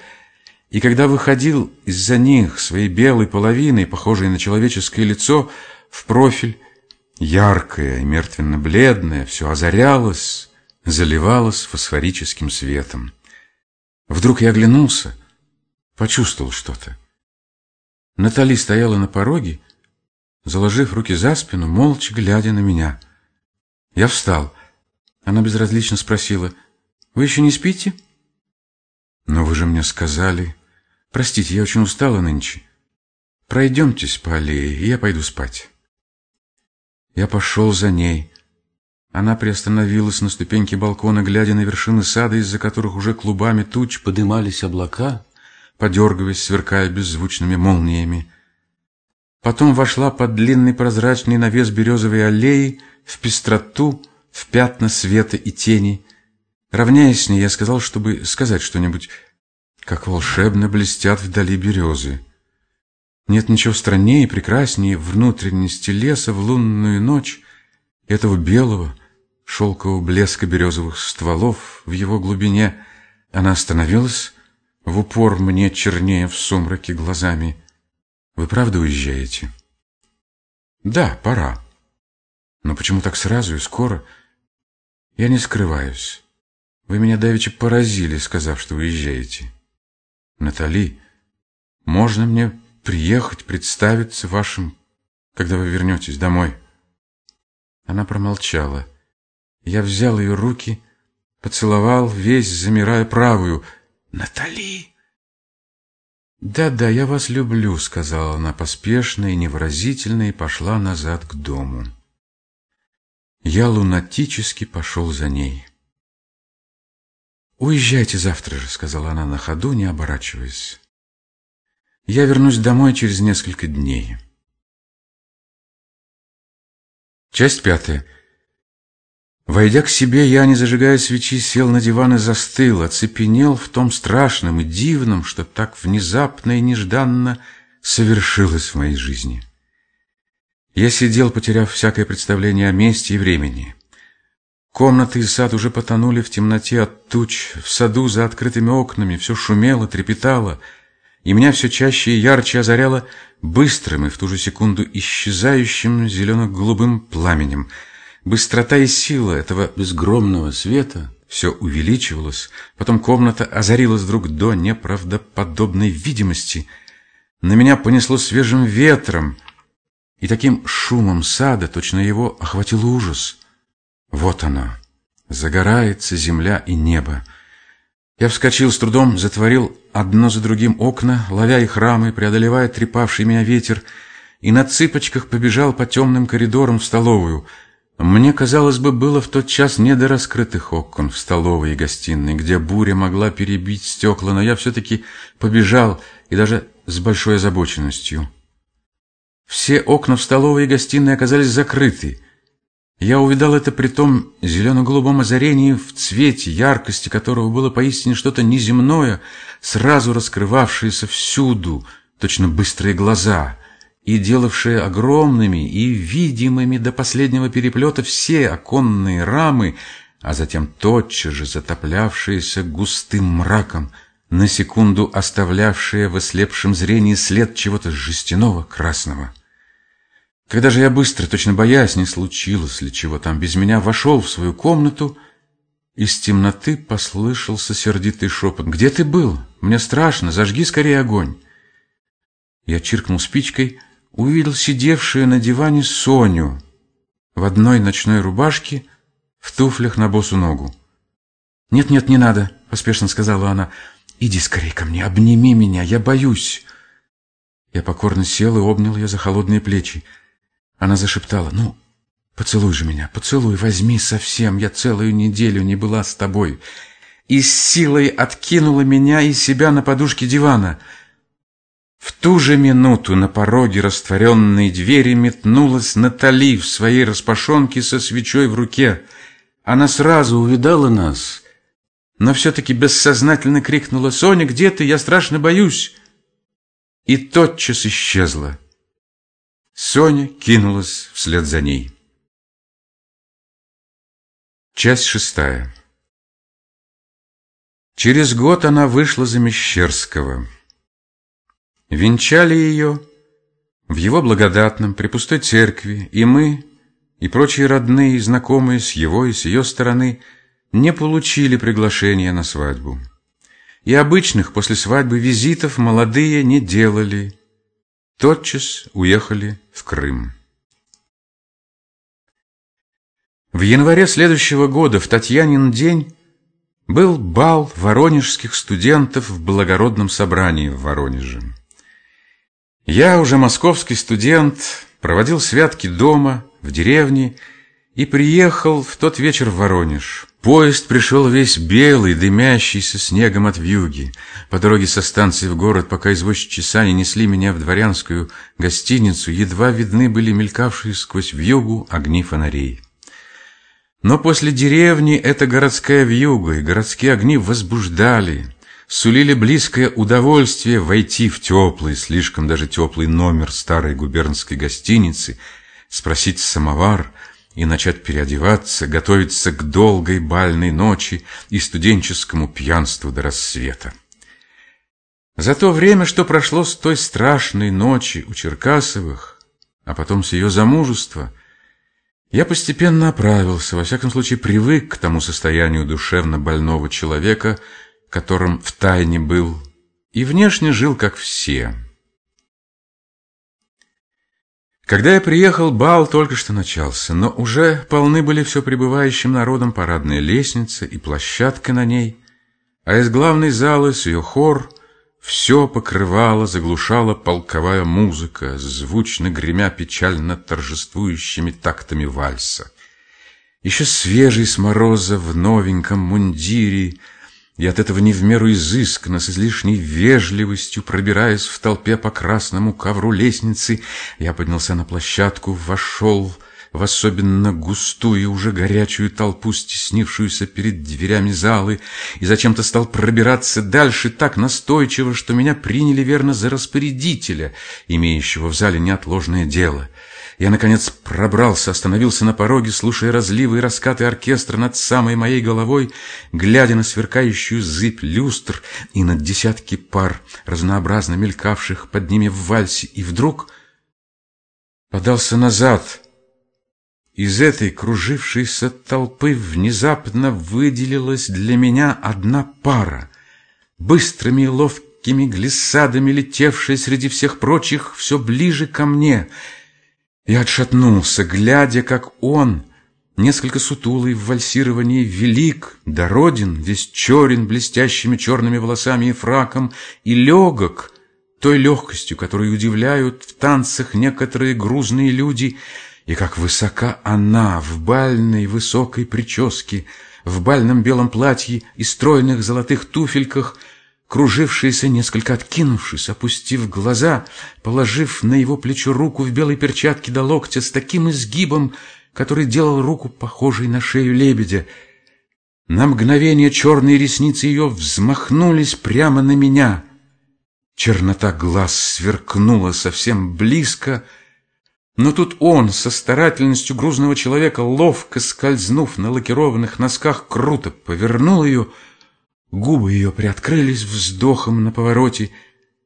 и когда выходил из-за них своей белой половиной, похожей на человеческое лицо, в профиль, яркое и мертвенно-бледное, все озарялось, заливалось фосфорическим светом. Вдруг я оглянулся, почувствовал что-то. Натали стояла на пороге, заложив руки за спину, молча глядя на меня. Я встал — она безразлично спросила, «Вы еще не спите?» «Но вы же мне сказали...» «Простите, я очень устала нынче. Пройдемтесь по аллее, и я пойду спать». Я пошел за ней. Она приостановилась на ступеньке балкона, глядя на вершины сада, из-за которых уже клубами туч подымались облака, подергиваясь, сверкая беззвучными молниями. Потом вошла под длинный прозрачный навес березовой аллеи в пестроту, в пятна света и тени. Равняясь с ней, я сказал, чтобы сказать что-нибудь, как волшебно блестят вдали березы. Нет ничего страннее и прекраснее внутренности леса в лунную ночь, этого белого, шелкового блеска березовых стволов в его глубине. Она остановилась, в упор мне чернее в сумраке глазами. «Вы правда уезжаете?» «Да, пора. Но почему так сразу и скоро?» Я не скрываюсь. Вы меня давеча поразили, сказав, что уезжаете. Натали, можно мне приехать, представиться вашим, когда вы вернетесь домой?» Она промолчала. Я взял ее руки, поцеловал, весь замирая правую. «Натали!» «Да-да, я вас люблю», — сказала она поспешно и невыразительно и пошла назад к дому. Я лунатически пошел за ней. «Уезжайте завтра же», — сказала она на ходу, не оборачиваясь. «Я вернусь домой через несколько дней». Часть пятая. Войдя к себе, я, не зажигая свечи, сел на диван и застыл, оцепенел в том страшном и дивном, что так внезапно и нежданно совершилось в моей жизни. Я сидел, потеряв всякое представление о месте и времени. Комнаты и сад уже потонули в темноте от туч, в саду за открытыми окнами все шумело, трепетало, и меня все чаще и ярче озаряло быстрым и в ту же секунду исчезающим зелено-голубым пламенем. Быстрота и сила этого безгромного света все увеличивалась, потом комната озарилась вдруг до неправдоподобной видимости. На меня понесло свежим ветром, и таким шумом сада точно его охватил ужас — вот оно, загорается земля и небо. Я вскочил с трудом, затворил одно за другим окна, ловя их рамы, преодолевая трепавший меня ветер, и на цыпочках побежал по темным коридорам в столовую. Мне, казалось бы, было в тот час не до раскрытых окон в столовой и гостиной, где буря могла перебить стекла, но я все-таки побежал, и даже с большой озабоченностью. Все окна в столовой и гостиной оказались закрыты, я увидал это при том зелено-голубом озарении, в цвете, яркости которого было поистине что-то неземное, сразу раскрывавшееся всюду, точно быстрые глаза, и делавшее огромными и видимыми до последнего переплета все оконные рамы, а затем тотчас же затоплявшиеся густым мраком, на секунду оставлявшие в ослепшем зрении след чего-то жестяного красного. Когда же я быстро, точно боясь, не случилось ли чего там, без меня вошел в свою комнату, из темноты послышался сердитый шепот. «Где ты был? Мне страшно, зажги скорее огонь!» Я чиркнул спичкой, увидел сидевшую на диване Соню в одной ночной рубашке, в туфлях на босу ногу. «Нет-нет, не надо», — поспешно сказала она. «Иди скорее ко мне, обними меня, я боюсь». Я покорно сел и обнял ее за холодные плечи. Она зашептала, «Ну, поцелуй же меня, поцелуй, возьми совсем, я целую неделю не была с тобой». И с силой откинула меня и себя на подушке дивана. В ту же минуту на пороге растворенной двери метнулась Натали в своей распашонке со свечой в руке. Она сразу увидала нас, но все-таки бессознательно крикнула «Соня, где ты? Я страшно боюсь!» И тотчас исчезла. Соня кинулась вслед за ней. Часть шестая. Через год она вышла за Мещерского. Венчали ее в его благодатном, при пустой церкви, и мы, и прочие родные и знакомые с его и с ее стороны не получили приглашения на свадьбу. И обычных после свадьбы визитов молодые не делали, тотчас уехали в Крым. В январе следующего года, в Татьянин день, был бал воронежских студентов в благородном собрании в Воронеже. Я, уже московский студент, проводил святки дома, в деревне, и приехал в тот вечер в Воронеж. Поезд пришел весь белый, дымящийся снегом от вьюги. По дороге со станции в город, пока извозчичьи сани несли меня в дворянскую гостиницу, едва видны были мелькавшие сквозь вьюгу огни фонарей. Но после деревни эта городская вьюга и городские огни возбуждали, сулили близкое удовольствие войти в теплый, слишком даже теплый номер старой губернской гостиницы, спросить самовар — и начать переодеваться, готовиться к долгой бальной ночи и студенческому пьянству до рассвета. За то время, что прошло с той страшной ночи у Черкасовых, а потом с ее замужества, я постепенно оправился, во всяком случае привык к тому состоянию душевно больного человека, которым втайне был, и внешне жил, как все – когда я приехал, бал только что начался, но уже полны были все прибывающим народом парадная лестница и площадка на ней, а из главной залы с ее хор все покрывало, заглушала полковая музыка, звучно гремя печально торжествующими тактами вальса. Еще свежий с мороза в новеньком мундире — и от этого не в меру изысканно, с излишней вежливостью, пробираясь в толпе по красному ковру лестницы, я поднялся на площадку, вошел в особенно густую уже горячую толпу, стеснившуюся перед дверями залы, и зачем-то стал пробираться дальше так настойчиво, что меня приняли верно за распорядителя, имеющего в зале неотложное дело. Я, наконец, пробрался, остановился на пороге, слушая разливы и раскаты оркестра над самой моей головой, глядя на сверкающую зыбь люстр и над десятки пар, разнообразно мелькавших под ними в вальсе, и вдруг подался назад. Из этой кружившейся толпы внезапно выделилась для меня одна пара, быстрыми и ловкими глиссадами летевшая среди всех прочих все ближе ко мне — я отшатнулся, глядя, как он, несколько сутулый в вальсировании, велик, дороден, весь черен, блестящими черными волосами и фраком, и легок, той легкостью, которой удивляют в танцах некоторые грузные люди, и как высока она в бальной высокой прическе, в бальном белом платье и стройных золотых туфельках — кружившаяся, несколько откинувшись, опустив глаза, положив на его плечо руку в белой перчатке до локтя с таким изгибом, который делал руку похожей на шею лебедя. На мгновение черные ресницы ее взмахнулись прямо на меня. Чернота глаз сверкнула совсем близко, но тут он, со старательностью грузного человека, ловко скользнув на лакированных носках, круто повернул ее — Губы ее приоткрылись вздохом на повороте,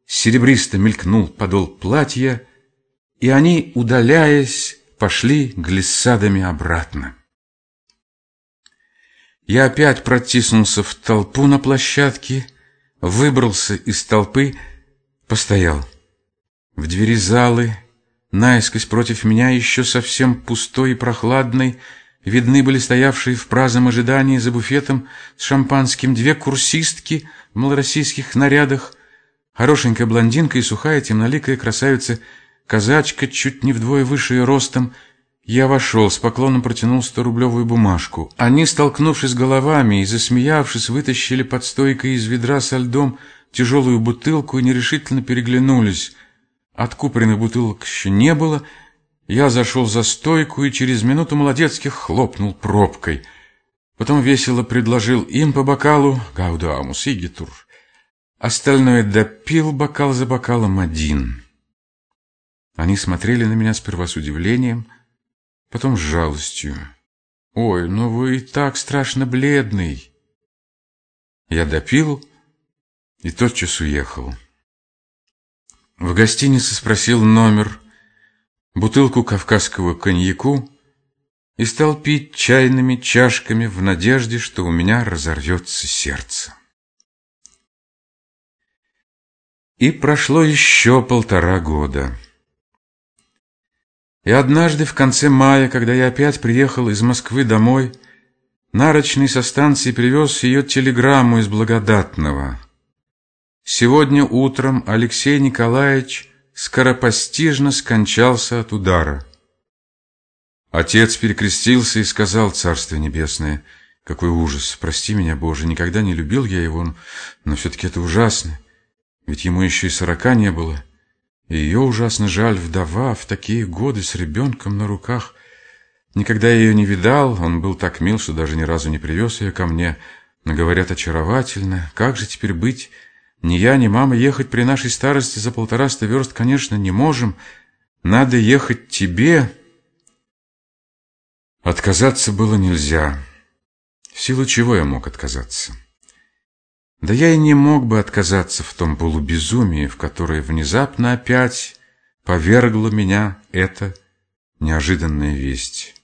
серебристо мелькнул подол платья, и они, удаляясь, пошли глиссадами обратно. Я опять протиснулся в толпу на площадке, выбрался из толпы, постоял. В двери залы, наискось против меня, еще совсем пустой и прохладной, Видны были стоявшие в праздном ожидании за буфетом с шампанским две курсистки в малороссийских нарядах, хорошенькая блондинка и сухая темноликая красавица, казачка чуть не вдвое выше ее ростом. Я вошел, с поклоном протянул сто-рублевую бумажку. Они, столкнувшись головами и засмеявшись, вытащили под стойкой из ведра со льдом тяжелую бутылку и нерешительно переглянулись. Откупоренных бутылок еще не было — я зашел за стойку и через минуту молодецких хлопнул пробкой. Потом весело предложил им по бокалу «Гаудамус Игитур». Остальное допил бокал за бокалом один. Они смотрели на меня сперва с удивлением, потом с жалостью. «Ой, ну вы и так страшно бледный!» Я допил и тотчас уехал. В гостинице спросил номер бутылку кавказского коньяку и стал пить чайными чашками в надежде, что у меня разорвется сердце. И прошло еще полтора года. И однажды в конце мая, когда я опять приехал из Москвы домой, Нарочный со станции привез ее телеграмму из Благодатного. Сегодня утром Алексей Николаевич скоропостижно скончался от удара. Отец перекрестился и сказал, Царствие Небесное, какой ужас, прости меня, Боже, никогда не любил я его, но все-таки это ужасно, ведь ему еще и сорока не было, и ее ужасно жаль, вдова в такие годы с ребенком на руках. Никогда я ее не видал, он был так мил, что даже ни разу не привез ее ко мне, но, говорят, очаровательно, как же теперь быть, ни я, ни мама ехать при нашей старости за полтораста верст, конечно, не можем. Надо ехать тебе. Отказаться было нельзя. В силу чего я мог отказаться? Да я и не мог бы отказаться в том полубезумии, в которое внезапно опять повергла меня эта неожиданная весть.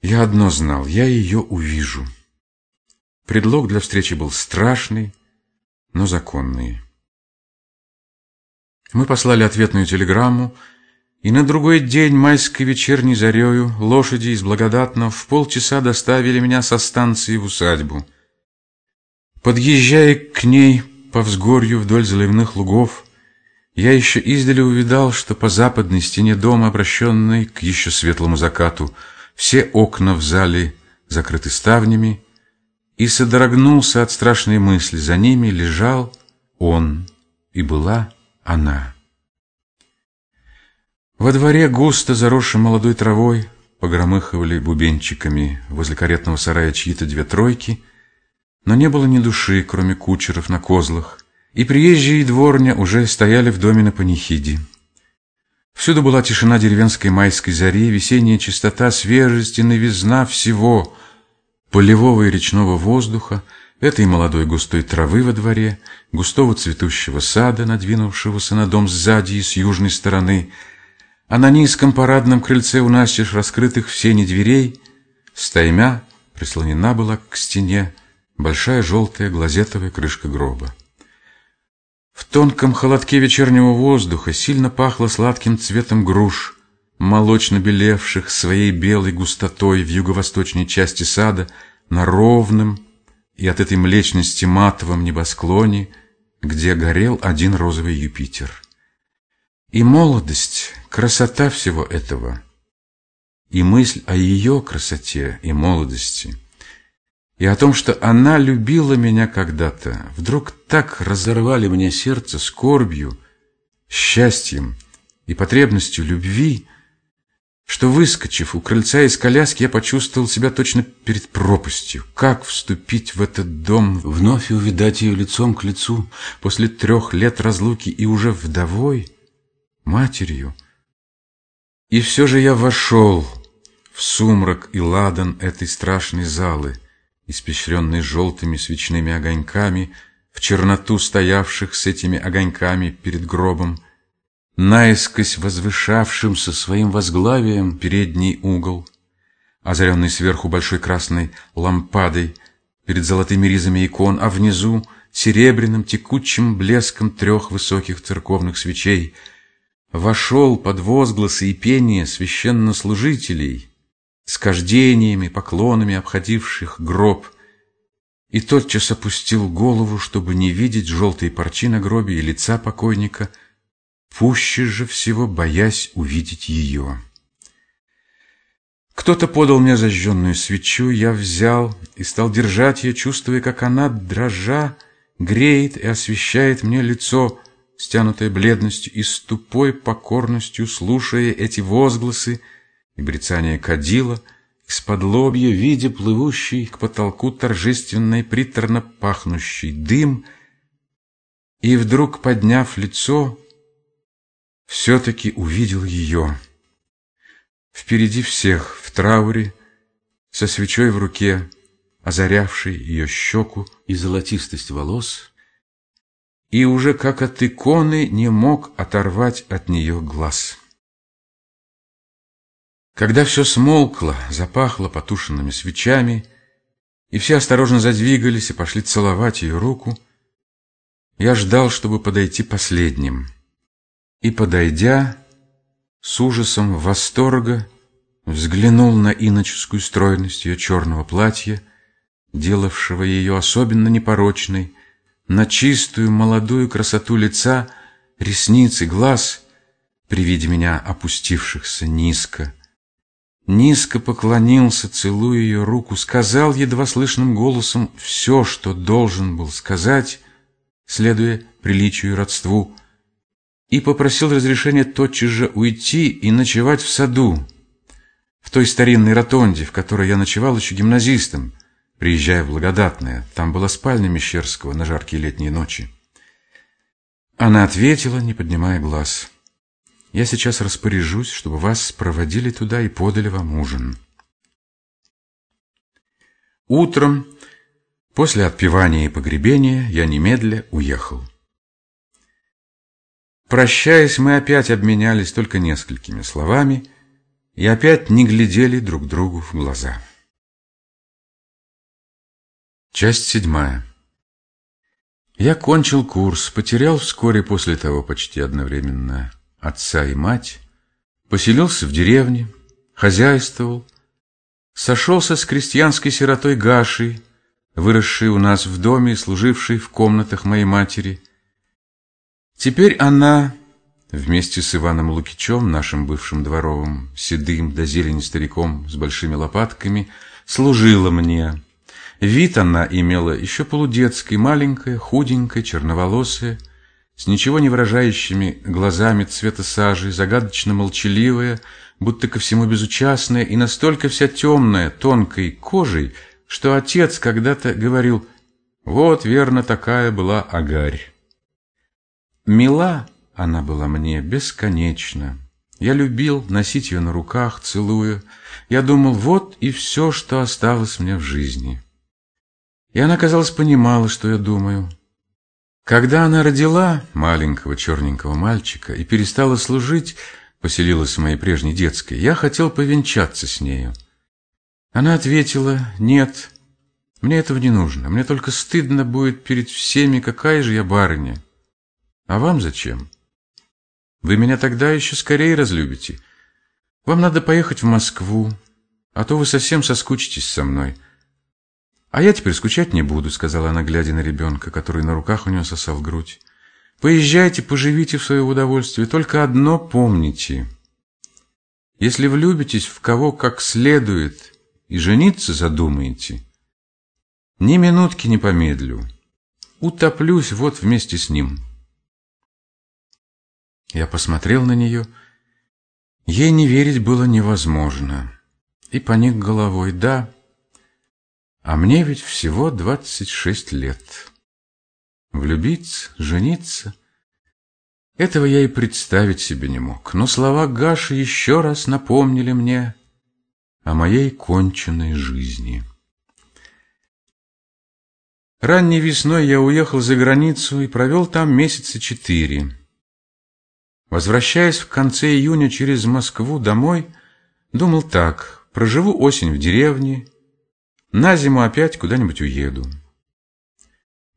Я одно знал, я ее увижу. Предлог для встречи был страшный, но законные. Мы послали ответную телеграмму, и на другой день майской вечерней зарею лошади из Благодатного в полчаса доставили меня со станции в усадьбу. Подъезжая к ней по взгорью вдоль заливных лугов, я еще издали увидал, что по западной стене дома, обращенной к еще светлому закату, все окна в зале закрыты ставнями, и содрогнулся от страшной мысли. За ними лежал он, и была она. Во дворе, густо заросшим молодой травой, погромыхивали бубенчиками возле каретного сарая чьи-то две тройки, но не было ни души, кроме кучеров на козлах, и приезжие и дворня уже стояли в доме на панихиде. Всюду была тишина деревенской майской зари, весенняя чистота, свежесть и новизна всего, полевого и речного воздуха, этой молодой густой травы во дворе, густого цветущего сада, надвинувшегося на дом сзади и с южной стороны, а на низком парадном крыльце у настежь раскрытых в сене дверей стаймя прислонена была к стене большая желтая глазетовая крышка гроба. В тонком холодке вечернего воздуха сильно пахло сладким цветом груш, молочно белевших своей белой густотой в юго-восточной части сада на ровном и от этой млечности матовом небосклоне, где горел один розовый Юпитер. И молодость, красота всего этого, и мысль о ее красоте и молодости — и о том, что она любила меня когда-то, вдруг так разорвали мне сердце скорбью, счастьем и потребностью любви, что, выскочив у крыльца из коляски, я почувствовал себя точно перед пропастью. Как вступить в этот дом, вновь увидать ее лицом к лицу, после трех лет разлуки и уже вдовой, матерью? И все же я вошел в сумрак и ладан этой страшной залы — испещренный желтыми свечными огоньками, в черноту стоявших с этими огоньками перед гробом, наискось возвышавшимся своим возглавием передний угол, озаренный сверху большой красной лампадой перед золотыми ризами икон, а внизу серебряным текучим блеском трех высоких церковных свечей, вошел под возгласы и пение священнослужителей — с кождениями, поклонами обходивших гроб, и тотчас опустил голову, чтобы не видеть желтые парчи на гробе и лица покойника, пуще же всего боясь увидеть ее. Кто-то подал мне зажженную свечу, я взял и стал держать ее, чувствуя, как она, дрожа, греет и освещает мне лицо, стянутое бледностью и с тупой покорностью, слушая эти возгласы, и брецание кадила, из-под лобья, видя плывущий к потолку торжественный, приторно пахнущий дым, и вдруг, подняв лицо, все-таки увидел ее. Впереди всех, в трауре, со свечой в руке, озарявшей ее щеку и золотистость волос, и уже как от иконы не мог оторвать от нее глаз. Когда все смолкло, запахло потушенными свечами, и все осторожно задвигались и пошли целовать ее руку, я ждал, чтобы подойти последним. И, подойдя, с ужасом восторга, взглянул на иноческую стройность ее черного платья, делавшего ее особенно непорочной, на чистую молодую красоту лица, ресниц и глаз, при виде меня опустившихся низко, низко поклонился, целуя ее руку, сказал едва слышным голосом все, что должен был сказать, следуя приличию и родству, и попросил разрешения тотчас же уйти и ночевать в саду, в той старинной ротонде, в которой я ночевал еще гимназистом, приезжая в Благодатное. Там была спальня Мещерского на жаркие летние ночи. Она ответила, не поднимая глаз. Я сейчас распоряжусь, чтобы вас проводили туда и подали вам ужин. Утром, после отпевания и погребения, я немедля уехал. Прощаясь, мы опять обменялись только несколькими словами и опять не глядели друг другу в глаза. Часть седьмая. Я кончил курс, потерял вскоре после того почти одновременно отца и мать, поселился в деревне, хозяйствовал, сошелся с крестьянской сиротой Гашей, выросшей у нас в доме и служившей в комнатах моей матери. Теперь она, вместе с Иваном Лукичем, нашим бывшим дворовым, седым до зелени стариком с большими лопатками, служила мне. Вид она имела еще полудетский, маленькая, худенькая, черноволосая, с ничего не выражающими глазами цвета сажи, загадочно молчаливая, будто ко всему безучастная и настолько вся темная, тонкой кожей, что отец когда-то говорил «Вот, верно, такая была Агарь». Мила она была мне бесконечно, Я любил носить ее на руках, целуя. Я думал, вот и все, что осталось мне в жизни. И она, казалось, понимала, что я думаю. Когда она родила маленького черненького мальчика и перестала служить, поселилась в моей прежней детской, я хотел повенчаться с нею. Она ответила, нет, мне этого не нужно, мне только стыдно будет перед всеми, какая же я барыня. А вам зачем? Вы меня тогда еще скорее разлюбите. Вам надо поехать в Москву, а то вы совсем соскучитесь со мной. А я теперь скучать не буду, сказала она, глядя на ребенка, который на руках у нее сосал грудь. Поезжайте, поживите в свое удовольствие, только одно помните. Если влюбитесь в кого как следует и жениться задумаете, ни минутки не помедлю, утоплюсь вот вместе с ним». Я посмотрел на нее. Ей не верить было невозможно. И поник головой. Да, а мне ведь всего двадцать шесть лет. Влюбиться, жениться... Этого я и представить себе не мог. Но слова Гаши еще раз напомнили мне о моей конченной жизни. Ранней весной я уехал за границу и провел там месяца четыре. Возвращаясь в конце июня через Москву домой, думал так, проживу осень в деревне, на зиму опять куда-нибудь уеду.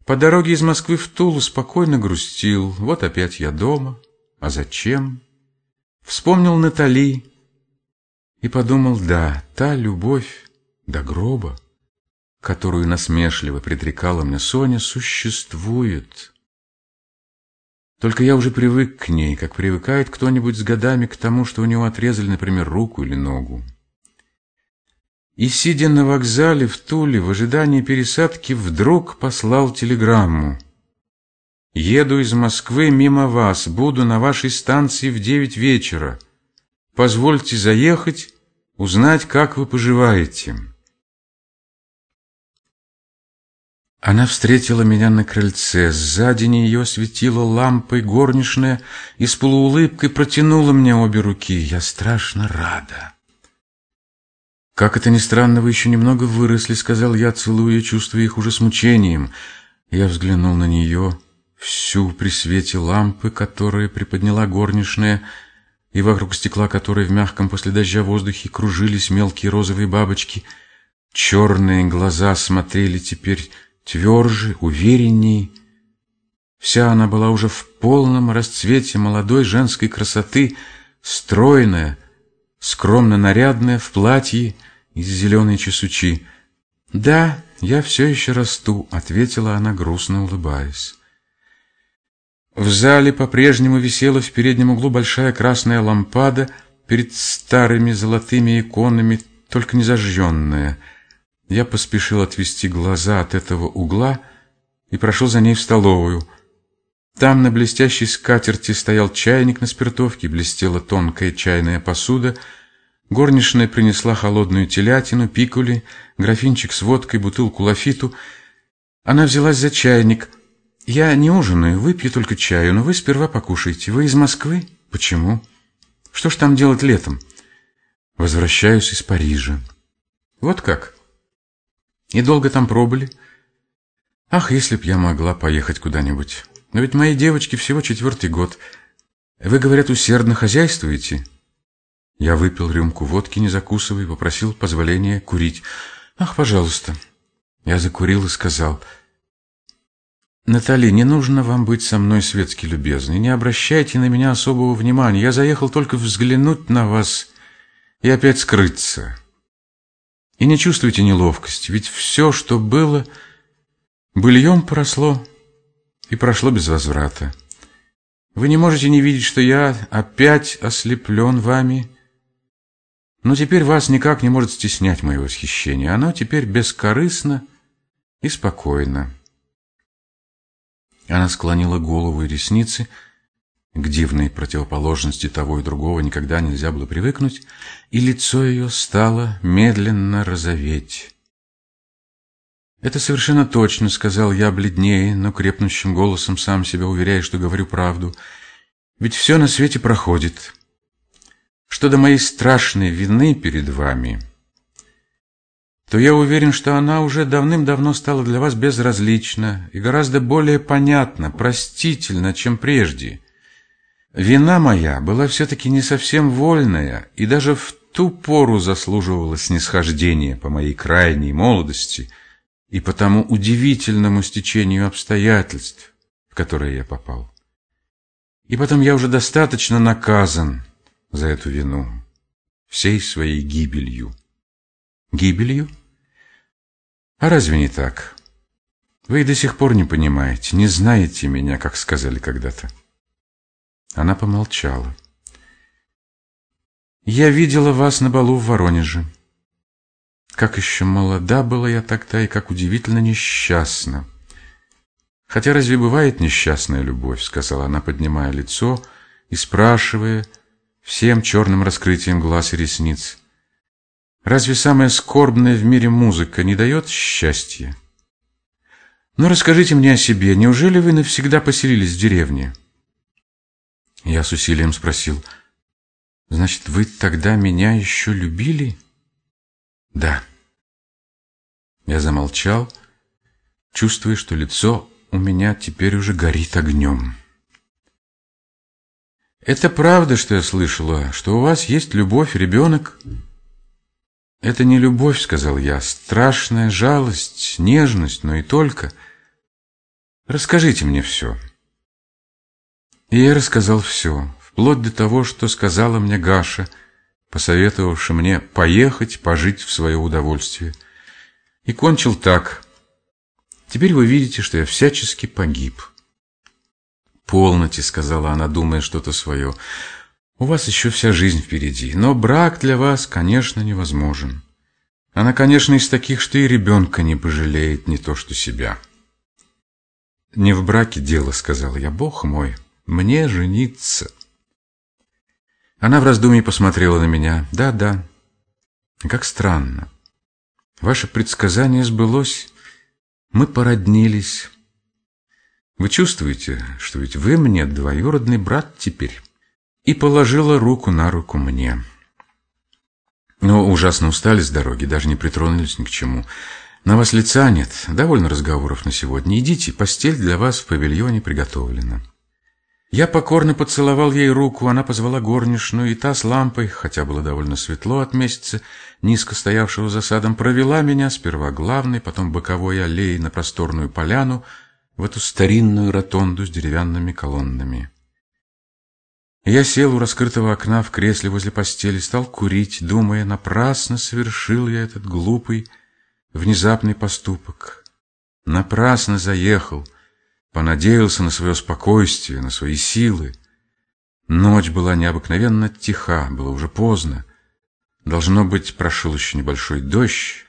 По дороге из Москвы в Тулу спокойно грустил, вот опять я дома, а зачем? Вспомнил Натали и подумал, да, та любовь до гроба, которую насмешливо предрекала мне Соня, существует. Только я уже привык к ней, как привыкает кто-нибудь с годами к тому, что у него отрезали, например, руку или ногу. И, сидя на вокзале в Туле, в ожидании пересадки, вдруг послал телеграмму. «Еду из Москвы мимо вас, буду на вашей станции в девять вечера. Позвольте заехать, узнать, как вы поживаете». Она встретила меня на крыльце, сзади нее светила лампой горничная и с полуулыбкой протянула мне обе руки. Я страшно рада. «Как это ни странно, вы еще немного выросли», — сказал я, целуя, чувствуя их уже с мучением. Я взглянул на нее, всю при свете лампы, которая приподняла горничная, и вокруг стекла которой в мягком после дождя воздухе кружились мелкие розовые бабочки. Черные глаза смотрели теперь тверже, уверенней. Вся она была уже в полном расцвете молодой женской красоты, стройная, скромно нарядная, в платье из зеленой чесучи. «Да, я все еще расту», — ответила она, грустно улыбаясь. В зале по-прежнему висела в переднем углу большая красная лампада перед старыми золотыми иконами, только не зажженная — я поспешил отвести глаза от этого угла и прошел за ней в столовую. Там на блестящей скатерти стоял чайник на спиртовке, блестела тонкая чайная посуда. Горничная принесла холодную телятину, пикули, графинчик с водкой, бутылку лафиту. Она взялась за чайник. «Я не ужинаю, выпью только чаю, но вы сперва покушайте. Вы из Москвы? Почему? Что ж там делать летом?» «Возвращаюсь из Парижа». «Вот как?» И долго там пробыли? Ах, если б я могла поехать куда-нибудь. Но ведь моей девочке всего четвертый год. Вы, говорят, усердно хозяйствуете? Я выпил рюмку водки, не закусывая, попросил позволения курить. Ах, пожалуйста. Я закурил и сказал... «Натали, не нужно вам быть со мной светски любезной. Не обращайте на меня особого внимания. Я заехал только взглянуть на вас и опять скрыться. И не чувствуйте неловкости, ведь все, что было, быльем поросло и прошло без возврата. Вы не можете не видеть, что я опять ослеплен вами, но теперь вас никак не может стеснять мое восхищение. Оно теперь бескорыстно и спокойно. Она склонила голову и ресницы, к дивной противоположности того и другого никогда нельзя было привыкнуть, и лицо ее стало медленно розоветь. «Это совершенно точно», — сказал я бледнее, но крепнущим голосом сам себя уверяя, что говорю правду. «Ведь все на свете проходит. Что до моей страшной вины перед вами, то я уверен, что она уже давным-давно стала для вас безразлична и гораздо более понятна, простительна, чем прежде. Вина моя была все-таки не совсем вольная и даже в ту пору заслуживала снисхождения по моей крайней молодости и по тому удивительному стечению обстоятельств, в которые я попал. И потом я уже достаточно наказан за эту вину всей своей гибелью. Гибелью? А разве не так? Вы и до сих пор не понимаете, не знаете меня, как сказали когда-то. Она помолчала. Я видела вас на балу в Воронеже. Как еще молода была я тогда и как удивительно несчастна. Хотя разве бывает несчастная любовь, сказала она, поднимая лицо и спрашивая всем черным раскрытием глаз и ресниц. Разве самая скорбная в мире музыка не дает счастья? Ну, расскажите мне о себе. Неужели вы навсегда поселились в деревне? Я с усилием спросил, «Значит, вы тогда меня еще любили?» «Да». Я замолчал, чувствуя, что лицо у меня теперь уже горит огнем. «Это правда, что я слышала, что у вас есть любовь, ребенок?» «Это не любовь», — сказал я, — «страшная жалость, нежность, но и только. Расскажите мне все». И я рассказал все, вплоть до того, что сказала мне Гаша, посоветовавши мне поехать пожить в свое удовольствие. И кончил так. Теперь вы видите, что я всячески погиб. «Полноте», — сказала она, думая что-то свое. «У вас еще вся жизнь впереди, но брак для вас, конечно, невозможен. Она, конечно, из таких, что и ребенка не пожалеет, не то что себя». «Не в браке дело», — сказала я, — «Бог мой» мне жениться. Она в раздумье посмотрела на меня. Да, да. Как странно. Ваше предсказание сбылось. Мы породнились. Вы чувствуете, что ведь вы мне двоюродный брат теперь? И положила руку на руку мне. Но ужасно устали с дороги, даже не притронулись ни к чему. На вас лица нет, довольно разговоров на сегодня. Идите, постель для вас в павильоне приготовлена. Я покорно поцеловал ей руку, она позвала горничную, и та с лампой, хотя было довольно светло от месяца, низко стоявшего за садом, провела меня сперва главной, потом боковой аллеей на просторную поляну, в эту старинную ротонду с деревянными колоннами. Я сел у раскрытого окна в кресле возле постели, стал курить, думая, напрасно совершил я этот глупый, внезапный поступок. Напрасно заехал, понадеялся на свое спокойствие, на свои силы. Ночь была необыкновенно тиха, было уже поздно. Должно быть, прошел еще небольшой дождь,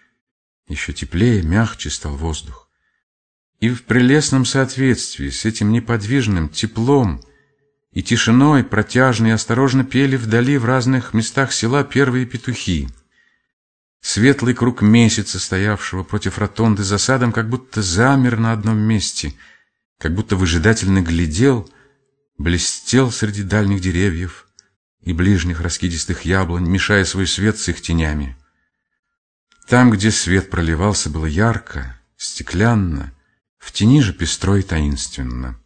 еще теплее, мягче стал воздух. И в прелестном соответствии с этим неподвижным теплом и тишиной протяжно и осторожно пели вдали в разных местах села первые петухи. Светлый круг месяца, стоявшего против ротонды за садом, как будто замер на одном месте — как будто выжидательно глядел, блестел среди дальних деревьев и ближних раскидистых яблонь, мешая свой свет с их тенями. Там, где свет проливался, было ярко, стеклянно, в тени же пестро и таинственно.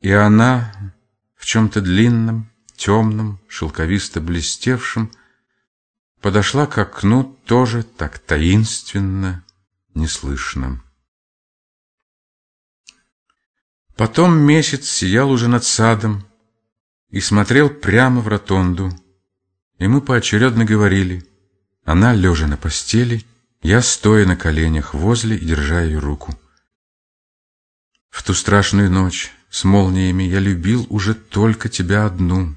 И она в чем-то длинном, темном, шелковисто блестевшем, подошла к окну тоже так таинственно, неслышно. Потом месяц сиял уже над садом и смотрел прямо в ротонду, и мы поочередно говорили. Она лежа на постели, я стоя на коленях возле и держа ее руку. В ту страшную ночь с молниями я любил уже только тебя одну.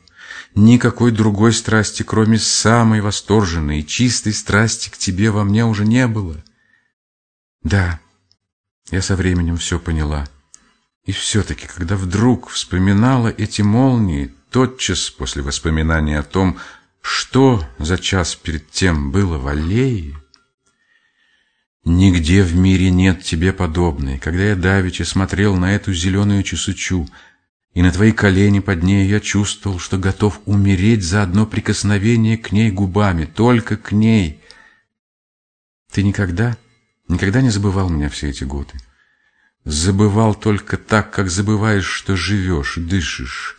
Никакой другой страсти, кроме самой восторженной и чистой страсти к тебе во мне уже не было. Да, я со временем все поняла. И все-таки, когда вдруг вспоминала эти молнии, тотчас после воспоминания о том, что за час перед тем было в аллее, Нигде в мире нет тебе подобной. Когда я давеча смотрел на эту зеленую чесучу и на твои колени под ней я чувствовал, что готов умереть за одно прикосновение к ней губами, только к ней. Ты никогда, никогда не забывал меня все эти годы. Забывал только так, как забываешь, что живешь, дышишь.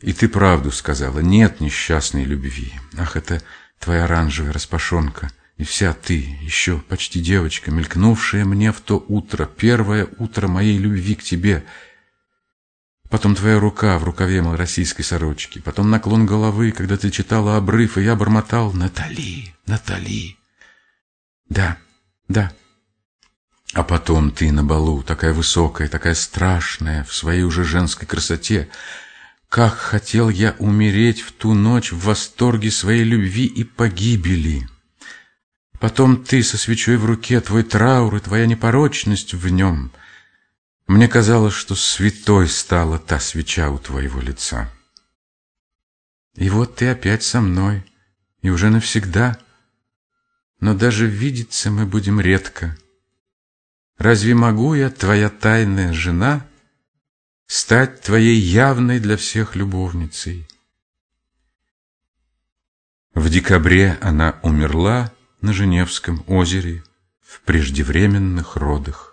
И ты правду сказала, нет несчастной любви. Ах, это твоя оранжевая распашонка — и вся ты, еще почти девочка, мелькнувшая мне в то утро, первое утро моей любви к тебе. Потом твоя рука в рукаве малороссийской сорочки, потом наклон головы, когда ты читала обрыв, и я бормотал «Натали, Натали». Да, да. А потом ты на балу, такая высокая, такая страшная, в своей уже женской красоте. Как хотел я умереть в ту ночь в восторге своей любви и погибели. Потом ты со свечой в руке, твой траур и твоя непорочность в нем. Мне казалось, что святой стала та свеча у твоего лица. И вот ты опять со мной, и уже навсегда. Но даже видеться мы будем редко. Разве могу я, твоя тайная жена, стать твоей явной для всех любовницей? В декабре она умерла, на Женевском озере в преждевременных родах.